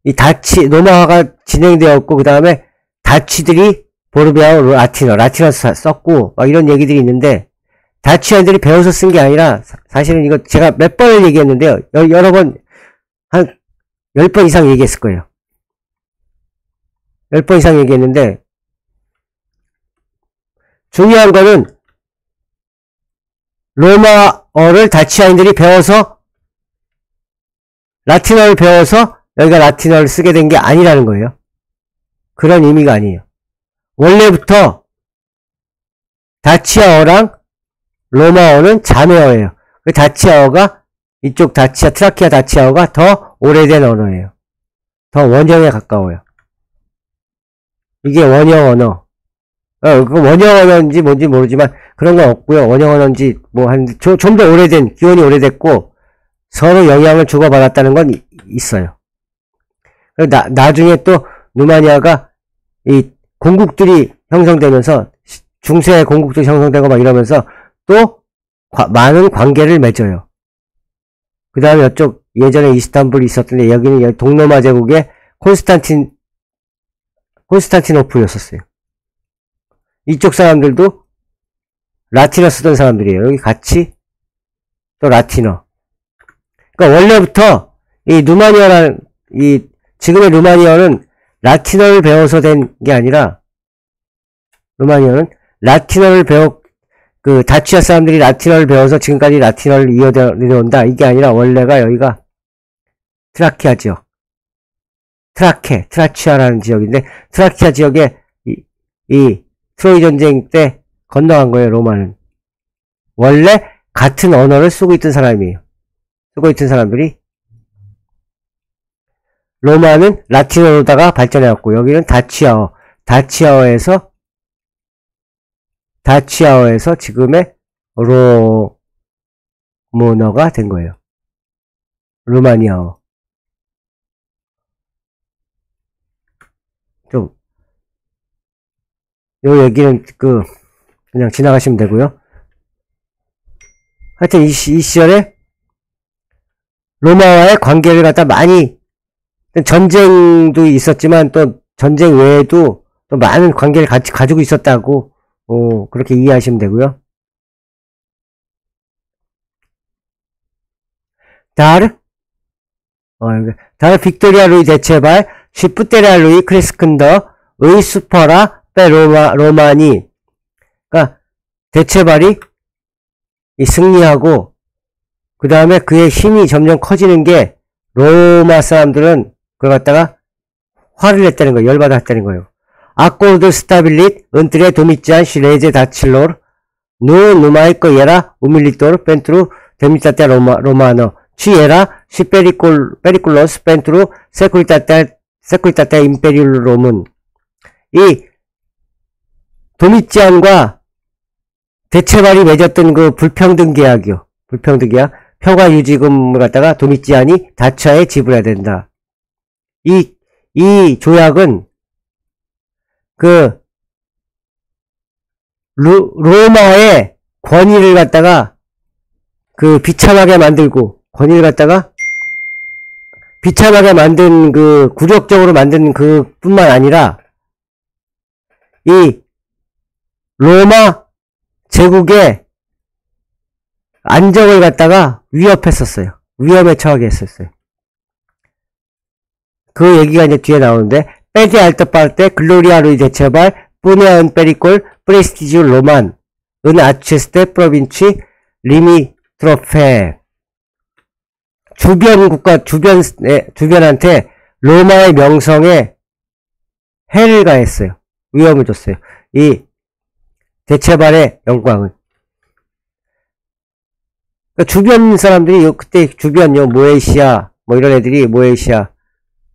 이 다치 로마화가 진행되었고 그 다음에 다치들이 보르비아오 라티너 라티너 썼고 막 이런 얘기들이 있는데 다치안들이 배워서 쓴 게 아니라 사실은 이거 제가 몇 번을 얘기했는데요. 여러 번한 10번 이상 얘기했을 거예요. 10번 이상 얘기했는데 중요한 거는 로마어를 다치아인들이 배워서 라틴어를 배워서 여기가 라틴어를 쓰게 된 게 아니라는 거예요. 그런 의미가 아니에요. 원래부터 다치아어랑 로마어는 자매어예요. 그 다치아어가 이쪽 다치아, 트라키아 다치아어가 더 오래된 언어예요. 더 원형에 가까워요. 이게 원형 언어. 어, 그 원형 언어인지 뭔지 모르지만 그런 건 없고요. 원형 언어인지 뭐 한 좀 더 오래된 기원이 오래됐고 서로 영향을 주고받았다는 건 있어요. 나, 나중에 또 누마니아가 이 공국들이 형성되면서 중세 공국들이 형성되고 막 이러면서 또 과, 많은 관계를 맺어요. 그 다음에 이쪽 예전에 이스탄불이 있었던데 여기는 동로마 제국의 콘스탄틴 콘스탄티노플이었었어요. 이쪽 사람들도 라틴어 쓰던 사람들이에요. 여기 같이 또 라틴어. 그러니까 원래부터 이 루마니아라는 이 지금의 루마니아는 라틴어를 배워서 된 게 아니라 루마니아는 라틴어를 배워 그 다치아 사람들이 라틴어를 배워서 지금까지 라틴어를 이어내려온다. 이게 아니라 원래가 여기가 트라키아 지역 트라케 트라치아라는 지역인데 트라키아 지역에 이, 이 트로이 전쟁 때 건너간 거예요 로마는. 원래 같은 언어를 쓰고 있던 사람이에요. 쓰고 있던 사람들이. 로마는 라틴어로다가 발전해왔고 여기는 다치아어 다치아어에서 다치아어에서 지금의 로모너가 된 거예요. 루마니아어. 좀, 요 얘기는 그, 그냥 지나가시면 되고요. 하여튼 이, 시, 이 시절에 로마와의 관계를 갖다 많이 전쟁도 있었지만 또 전쟁 외에도 또 많은 관계를 같이 가지고 있었다고 어, 그렇게 이해하시면 되고요. 다르 어, dar victoria lui Decebal și puterea lui crescândă îi supăra pe roma- romani 그러니까 대체발이 이 승리하고 그 다음에 그의 힘이 점점 커지는 게 로마 사람들은 그걸 갖다가 화를 냈다는 거예요. 열받았다는 거예요. Acordul stabilit între Domițian și regele dacilor nu numai că era umilitor pentru demnitatea roma-, romană, ci era și pericol- periculos pentru securitatea securitatea Imperiului Roman 이 도미치안과 대체발이 맺었던 그 불평등 계약이요. 불평등 계약. 평화 유지금을 갖다가 도미치안이 다처에 지불해야 된다. 이, 이 조약은 그 루, 로마의 권위를 갖다가 그 비참하게 만들고 권위를 갖다가 비참하게 만든 그 굴욕적으로 만든 그 뿐만 아니라 이 로마 제국의 안정을 갖다가 위협했었어요. 위험에 처하게 했었어요. 그 얘기가 이제 뒤에 나오는데 pe de altă parte, gloria lui Decebal punea în pericol prestigiul roman 은 아체스테 프로빈치 리미 트로페 주변 국가 주변 주변한테 로마의 명성에 해를 가했어요. 위험을 줬어요. 이 대체발의 영광은 그러니까 주변 사람들이 그때 주변 요 모에시아 뭐 이런 애들이 모에시아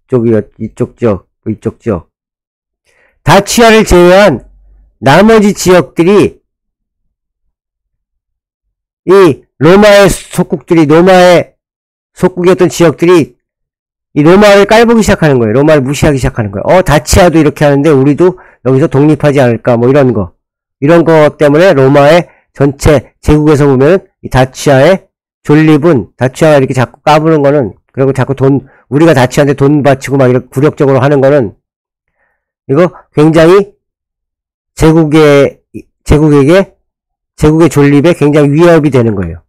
쪽이 이쪽 지역 뭐 이쪽 지역 다치아를 제외한 나머지 지역들이 이 로마의 속국들이 로마의 속국이었던 지역들이 이 로마를 깔보기 시작하는 거예요. 로마를 무시하기 시작하는 거예요. 어 다치아도 이렇게 하는데 우리도 여기서 독립하지 않을까 뭐 이런 거 이런 거 때문에 로마의 전체 제국에서 보면 이 다치아의 존립은 다치아가 이렇게 자꾸 까부는 거는 그리고 자꾸 돈 우리가 다치아한테 돈 바치고 막 이렇게 굴욕적으로 하는 거는 이거 굉장히 제국의 제국에게 제국의 존립에 굉장히 위협이 되는 거예요.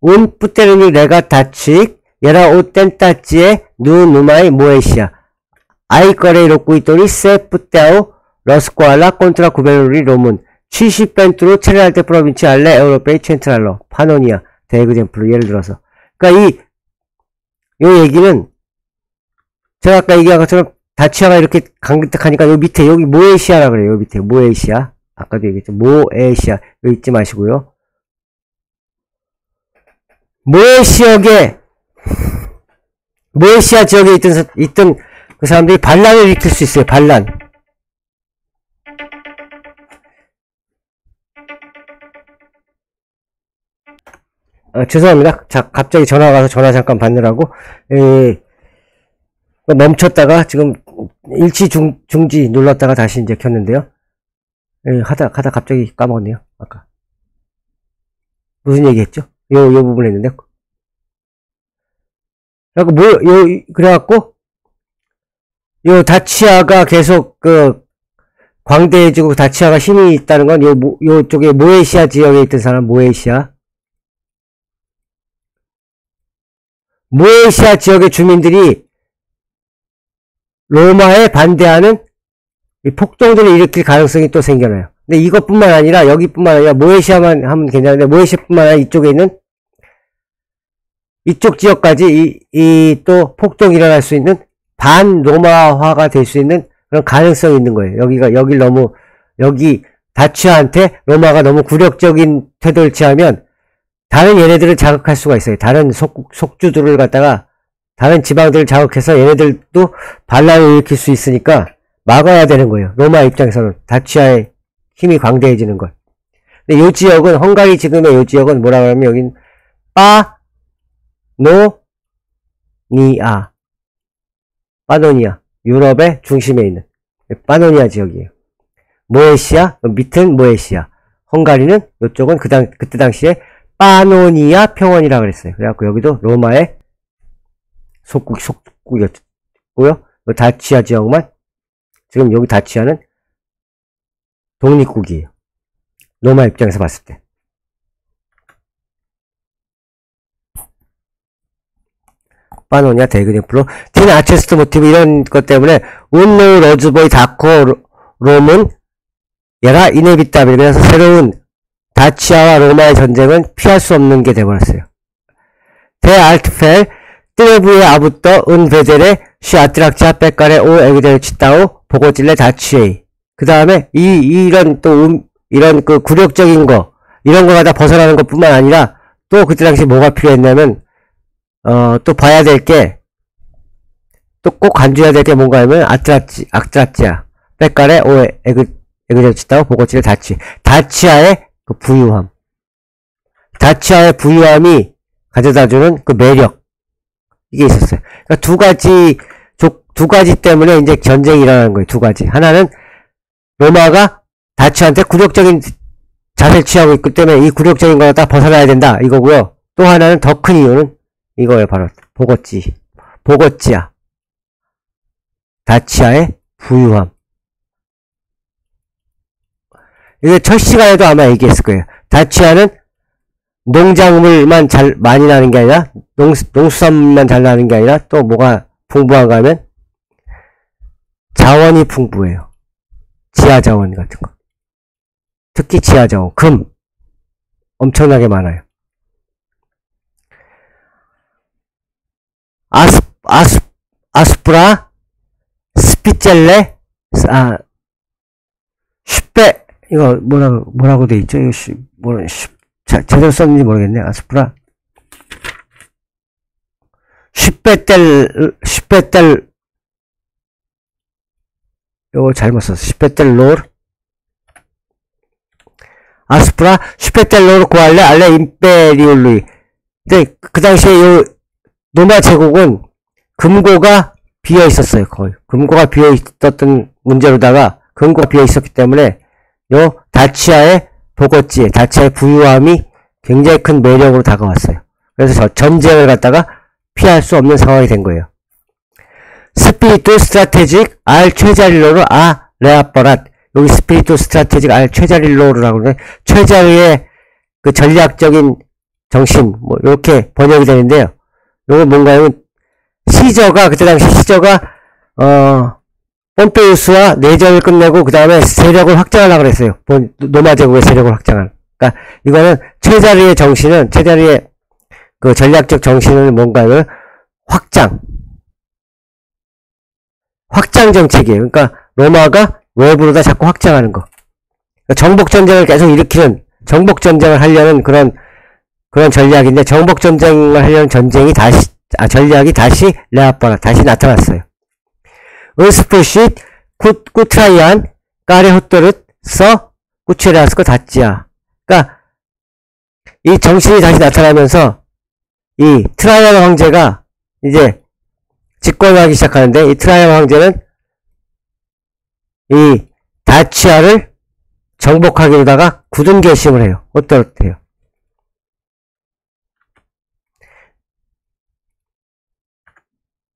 Un puternic rege dacic era o tentație nu numai Moesia, ai cărei locuitori se puteau răscula contra guvernării romane, ci și pentru celelalte provincii ale Europei Centrale, Pannonia de exemplu 예를 들어서 그러니까 이, 요 얘기는 제가 아까 얘기한 것처럼 다치아가 이렇게 강력하니까 요 밑에 여기 모에시아라 그래요. 요 밑에 모에시아 아까도 얘기했죠. 모에시아 여기 잊지 마시고요. 모에시아에 모에시아 지역에 있던 있던 그 사람들이 반란을 일으킬 수 있어요. 반란. 어, 죄송합니다. 자, 갑자기 전화가 와서 전화 잠깐 받느라고, 에, 멈췄다가 지금 일치 중, 중지 눌렀다가 다시 이제 켰는데요. 에, 하다, 하다 갑자기 까먹었네요. 아까. 무슨 얘기 했죠? 요, 요 부분 했는데. 그래갖고, 뭐, 요, 그래갖고, 요 다치아가 계속 그, 광대해지고 다치아가 힘이 있다는 건 요, 요쪽에 모에시아 지역에 있던 사람, 모에시아. 모에시아 지역의 주민들이 로마에 반대하는 폭동들을 일으킬 가능성이 또 생겨나요. 근데 이것뿐만 아니라 여기뿐만 아니라 모에시아만 하면 괜찮은데 모에시아뿐만 아니라 이쪽에 있는 이쪽 지역까지 이 또 폭동이 일어날 수 있는 반 로마화가 될 수 있는 그런 가능성이 있는 거예요. 여기가 여길 너무 여기 다치아한테 로마가 너무 굴욕적인 태도를 취하면 다른 얘네들을 자극할 수가 있어요. 다른 속, 속주들을 갖다가 다른 지방들을 자극해서 얘네들도 반란을 일으킬 수 있으니까 막아야 되는 거예요. 로마 입장에서는 다치아의 힘이 광대해지는 걸. 근데 이 지역은 헝가리 지금의 이 지역은 뭐라 그러면 여긴 빠노니아 빠노니아 유럽의 중심에 있는 빠노니아 지역이에요. 모에시아 밑은 모에시아 헝가리는 이쪽은 그 당, 그때 당시에 파노니아 평원이라 그랬어요. 그래갖고 여기도 로마의 속국, 속국이었고요. 그 다치아 지역만 지금 여기 다치아는 독립국이에요. 로마 입장에서 봤을 때. Pannonia de exemplu. Din acest motiv 이런 것 때문에 un nou război daco-ro- roman era inevitabil 그래서 새로운 다치아와 로마의 전쟁은 피할 수 없는 게 돼버렸어요. De altfel, trebuie avută în vedere și atracția pe care o exercitau bogățiile Daciei. 그 다음에 이 이런 또 음, 이런 그 굴욕적인 거 이런 거가 다 벗어나는 것 뿐만 아니라 또 그때 당시 뭐가 필요했냐면 어 또 봐야 될 게 또 꼭 간주해야 될 게 뭔가 하면 아트라치 아트라치아 백가레 오 에그 에그델 치타오 보고질레 다치. 다치아의 그 부유함 다치아의 부유함이 가져다주는 그 매력 이게 있었어요. 그러니까 두 가지 조- 두 가지 때문에 이제 전쟁이 일어나는 거예요. 두 가지. 하나는 로마가 다치한테 굴욕적인 자세를 취하고 있기 때문에 이 굴욕적인 거다 벗어나야 된다 이거고요. 또 하나는 더 큰 이유는 이거예요. 바로 보고지 보고지야 다치아의 부유함. 이게 첫 시간에도 아마 얘기했을 거예요. 다치아는 농작물만 잘 많이 나는 게 아니라 농, 농수산물만 잘 나는 게 아니라 또 뭐가 풍부한가 하면 자원이 풍부해요. 지하 자원 같은 거. 특히 지하 자원, 금 엄청나게 많아요. 아스 아스 아스프라 스피첼레 아 이거 뭐라고 뭐라고 돼 있죠? 이거 슈 뭐라 슈 자, 제대로 썼는지 모르겠네. 아스프라. sipetel-, sipetel-, 요거 잘못 썼어. sipetelor. Asupra, sipetelor goale, ale imperiului. 근데 그 당시에 요 노마 제국은 금고가 비어 있었어요. 거의. 금고가 비어 있었던 문제로다가 금고가 비어 있었기 때문에 요 다치아의 bogății, 다치아의 부유함이 굉장히 큰 매력으로 다가왔어요. 그래서 저 전쟁을 갖다가 피할 수 없는 상황이 된 거예요. Spiritul strategic al cezarilor a reapărut 여기 spiritul strategic al cezarilor라고 그러는 cezari의 그 전략적인 정신 뭐 이렇게 번역이 되는데요. 이건 뭔가요? 시저가 그때 당시 시저가 어 폼페이우스와 내전을 끝내고 그 다음에 세력을 확장하려고 그랬어요. 본- 노마 제국의 세력을 확장한. 그러니까 이거는 최자리의 정신은 최자리의 그 전략적 정신은 뭔가요? 확장. 확장 정책이에요. 그러니까 로마가 외부로 다 자꾸 확장하는 거. 그러니까 정복 전쟁을 계속 일으키는 정복 전쟁을 하려는 그런 그런 전략인데 정복 전쟁을 하려는 전쟁이 다시 아 전략이 다시 레아빠가 다시 나타났어요. cu, cu Traian, care hotărî să cucerească Dacia 그러니까 이 정신이 다시 나타나면서 이 트라이안 황제가 이제 집권하기 시작하는데 이 트라이안 황제는 이 다치아를 정복하기로다가 굳은 결심을 해요. 어떻대요?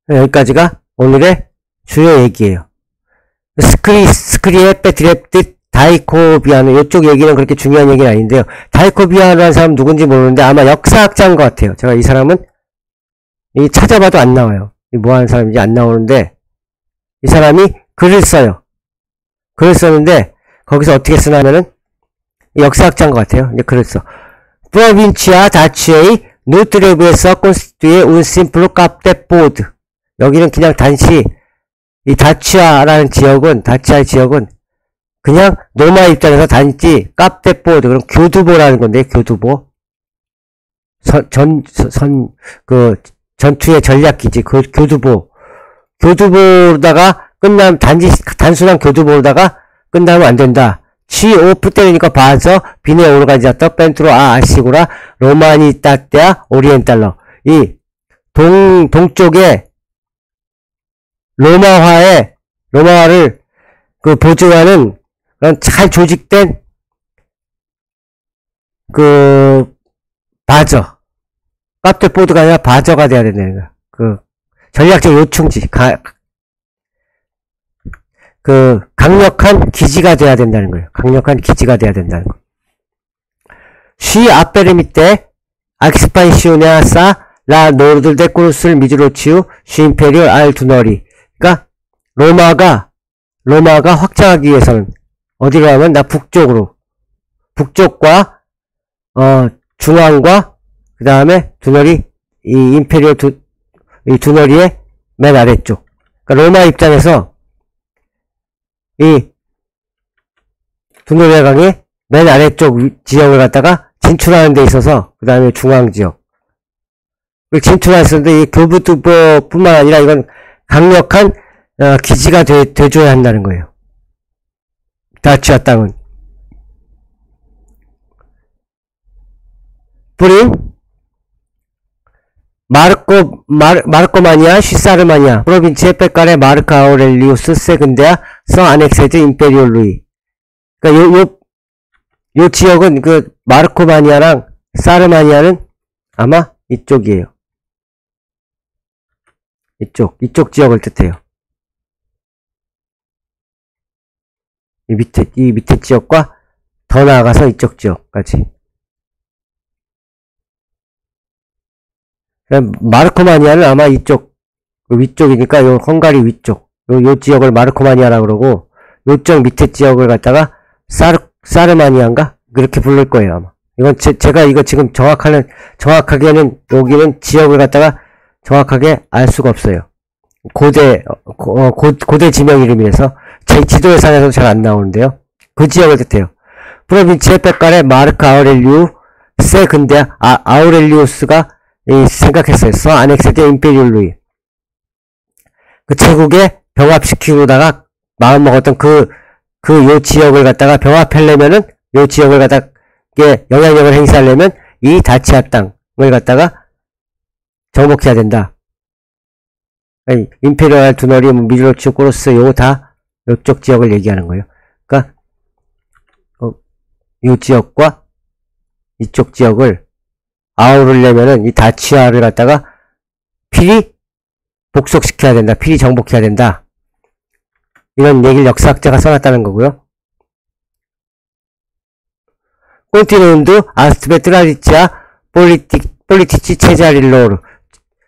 네, 여기까지가 오늘의 주요 얘기예요. Scri-, scrie pe drept 다이코비아는 이쪽 얘기는 그렇게 중요한 얘기는 아닌데요. 다이코비아라는 사람 누군지 모르는데 아마 역사학자인 것 같아요. 제가 이 사람은 이 찾아봐도 안 나와요. 이 뭐 하는 사람인지 안 나오는데 이 사람이 글을 써요. 글을 썼는데 거기서 어떻게 쓰냐면은 이 역사학자인 것 같아요. 이제 글을 써. Provincia Daciei nu trebuia să constituie un simplu cap de pod 여기는 그냥 단시 이 다치아라는 지역은 다치아 지역은 그냥 노마 입장에서 단지 카페보드 그럼 교두보라는 건데 교두보. 선전선그 전투의 전략기지 그 교두보. 교두보로다가 끝나면 단지 단순한 교두보로다가 끝나면 안 된다. 치 오프 때리니까 봐서 비네 오르가지아터 펜트로 아 아시구라. 로마니 따떼아 오리엔탈러. 이 동 동쪽에 로마화의 로마화를 그 보증하는 그런 잘 조직된 그 바저 카페보드가 아니라 바저가 돼야 된다는 거야. 그 전략적 요충지 가, 그 강력한 기지가 돼야 된다는 거예요. 강력한 기지가 돼야 된다는 거. și a permite expansiunea sa la nordul de cursul mijlociu și inferior al Dunării 그러니까 로마가 로마가 확장하기 위해서는 어디로 가면 나 북쪽으로 북쪽과 어 중앙과 그 다음에 Dunării 이 inferior Du-, 이 Dunării의 맨 아래쪽. 그러니까 로마 입장에서 이 두너리 강의 맨 아래쪽 위- 지역을 갖다가 진출하는 데 있어서 그 다음에 중앙 지역 그 진출했었는데 이 교부투보뿐만 아니라 이건 강력한 어, 기지가 돼, 돼줘야 한다는 거예요. 다치아 땅은 뿌린 마르코 마르, 마르코마니아 시사르마니아 프로빈치의 백가레 마르카 아우렐리우스 세근데아 서 아넥세드 임페리올 루이 그러니까 요, 요, 요 지역은 그 마르코마니아랑 사르마니아는 아마 이쪽이에요. 이쪽, 이쪽 지역을 뜻해요. 이 밑에, 이 밑에 지역과 더 나아가서 이쪽 지역까지. 마르코마니아는 아마 이쪽, 그 위쪽이니까 요 헝가리 위쪽, 요, 요 지역을 마르코마니아라 그러고, 요쪽 밑에 지역을 갖다가 사르, 사르마니아인가? 그렇게 부를 거예요, 아마. 이건 제, 제가 이거 지금 정확하는, 정확하게는 여기는 지역을 갖다가 정확하게 알 수가 없어요. 고대, 어, 고, 어, 고- 고 대 지명 이름이라서 제 지도예산에서 잘 안 나오는데요. 그 지역을 뜻해요. 프로빈치의 백간의 마르크 아우렐리우 세 근데 아, 아우렐리우스가 이, 생각했어요. 서 아넥세드 임페리올 루이. 그 제국에 병합시키고다가 마음먹었던 그, 그 요 지역을 갖다가 병합하려면은 요 지역을 갖다가 영향력을 행사하려면 이 다치아 땅을 갖다가 정복해야 된다. 아니, 임페리얼 두너리, 뭐 미르로치, 코로스, 요거 다 요쪽 지역을 얘기하는 거예요. 그러니까 어, 요 지역과 이쪽 지역을 아우르려면은 이 다치아를 갖다가 필히 복속시켜야 된다. 필히 정복해야 된다. 이런 얘기를 역사학자가 써놨다는 거고요. Continuând astfel tradiția politi, politicii cezarilor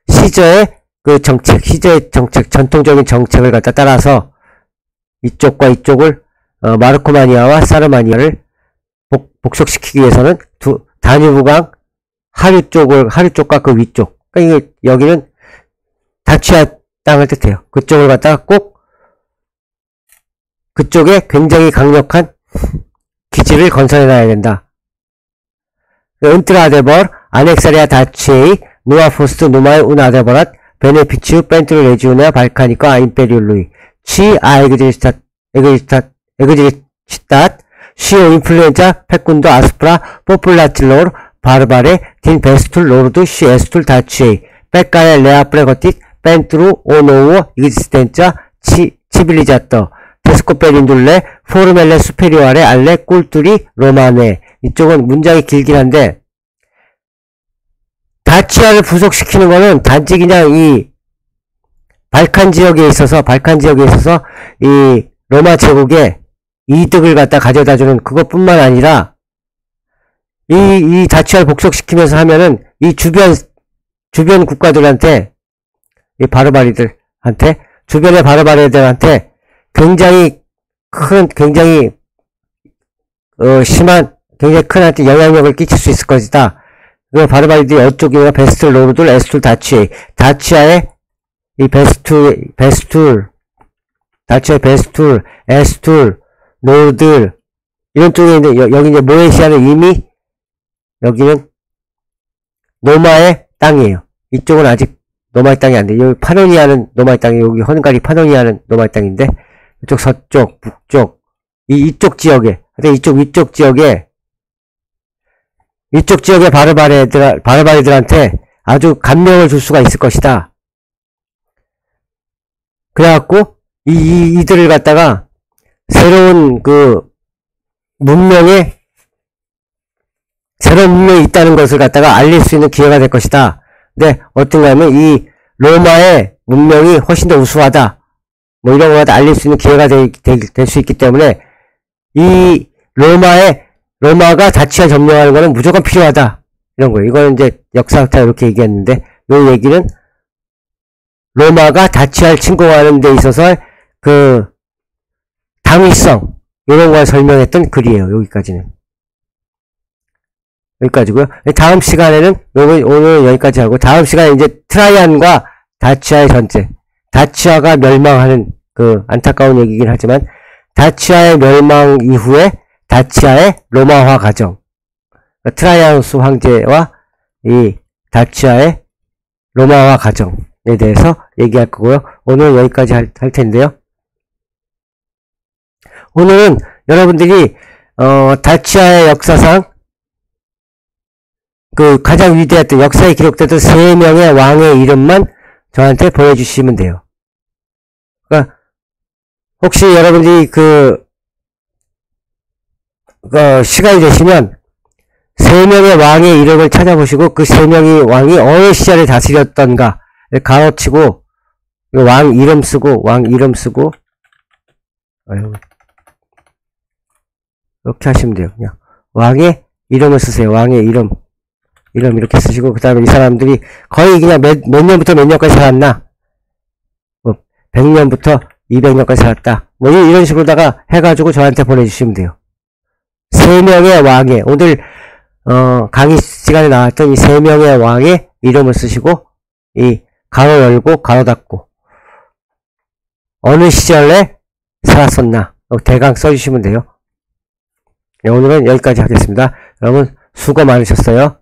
시저의 그 정책, 시저의 정책, 전통적인 정책을 갖다 따라서 이쪽과 이쪽을 어, 마르코마니아와 사르마니아를 복, 복속시키기 위해서는 두 다뉴브강 하류 쪽을 하류 쪽과 그 위쪽. 그러니까 이게 여기는 다치아 땅을 뜻해요. 그쪽을 갖다가 꼭 그쪽에 굉장히 강력한 기지를 건설해 놔야 된다. 은트라데벌, 아넥사리아 다치에 이, 누아포스트, 누마이, 우나데버랏, beneficiu, pentru regiunea, balcanică, Imperiului, ci, a existat, existat, existat, și o influență, fecundă, asupra, populațiilor, barbare, din vestul, nordul, și estul, Daciei, pe care, le-a pregătit, pentru, o nouă, existență, și, civilizată, descoperindu-le, formele superioare, ale, culturii, romane. 이쪽은 문장이 길긴 한데, 다치아를 부속시키는 거는 단지 그냥 이 발칸 지역에 있어서, 발칸 지역에 있어서 이 로마 제국의 이득을 갖다 가져다 주는 그것뿐만 아니라, 이, 이 다치아를 복속시키면서 하면은 이 주변, 주변 국가들한테, 이 바르바리들한테, 주변의 바르바리들한테 굉장히 큰, 굉장히, 어, 심한, 굉장히 큰 한테 영향력을 끼칠 수 있을 것이다. 그 barbarii들이 어쪽이나 vestul, nordul, estul, Daciei, 다치아의 이 vestul, vestul, 다치아의 vestul, estul, nordul, 이런 쪽에 있는, 여, 여기 이제 모에시아는 이미, 여기는 로마의 땅이에요. 이쪽은 아직 로마의 땅이 안 돼. 여기 파노니아는 로마의 땅이, 여기 헝가리 파노니아는 로마의 땅인데, 이쪽 서쪽, 북쪽, 이, 이쪽 지역에, 근데 이쪽 위쪽 지역에, 이쪽 지역의 바르바리들, 바르바리들한테 아주 감명을 줄 수가 있을 것이다. 그래갖고, 이, 이, 이들을 갖다가, 새로운 그, 문명에, 새로운 문명이 있다는 것을 갖다가 알릴 수 있는 기회가 될 것이다. 근데, 어떤가 하면 이, 로마의 문명이 훨씬 더 우수하다. 뭐 이런 거다 알릴 수 있는 기회가 될 수 있기 때문에 이 로마의 로마가 다치아 점령하는 거는 무조건 필요하다 이런 거예요. 이거는 이제 역사학자 이렇게 얘기했는데 이 얘기는 로마가 다치아를 침공하는 데 있어서 그 당위성 이런 걸 설명했던 글이에요. 여기까지는 여기까지고요. 다음 시간에는 오늘, 오늘 여기까지 하고 다음 시간에 이제 트라이안과 다치아의 전쟁 다치아가 멸망하는 그 안타까운 얘기긴 하지만 다치아의 멸망 이후에 다치아의 로마화 과정 트라이아누스 황제와 이 다치아의 로마화 과정에 대해서 얘기할 거고요. 오늘 여기까지 할, 할 텐데요. 오늘은 여러분들이 어, 다치아의 역사상 그 가장 위대했던 역사에 기록됐던 세 명의 왕의 이름만 저한테 보내주시면 돼요. 그러니까 혹시 여러분들이 그, 그 시간이 되시면 세 명의 왕의 이름을 찾아보시고 그 세 명의 왕이 어느 시절에 다스렸던가 가로치고 왕 이름 쓰고 왕 이름 쓰고. 이렇게 하시면 돼요. 그냥. 왕의 이름을 쓰세요. 왕의 이름. 이름 이렇게 쓰시고 그 다음에 이 사람들이 거의 그냥 몇, 몇 년부터 몇 년까지 살았나? 뭐 100년부터 200년까지 살았다. 뭐 이런 식으로다가 해가지고 저한테 보내주시면 돼요 세 명의 왕의 오늘 어, 강의 시간에 나왔던 이 세 명의 왕의 이름을 쓰시고 이 가로 열고 가로 닫고 어느 시절에 살았었나 대강 써주시면 돼요. 네, 오늘은 여기까지 하겠습니다. 여러분 수고 많으셨어요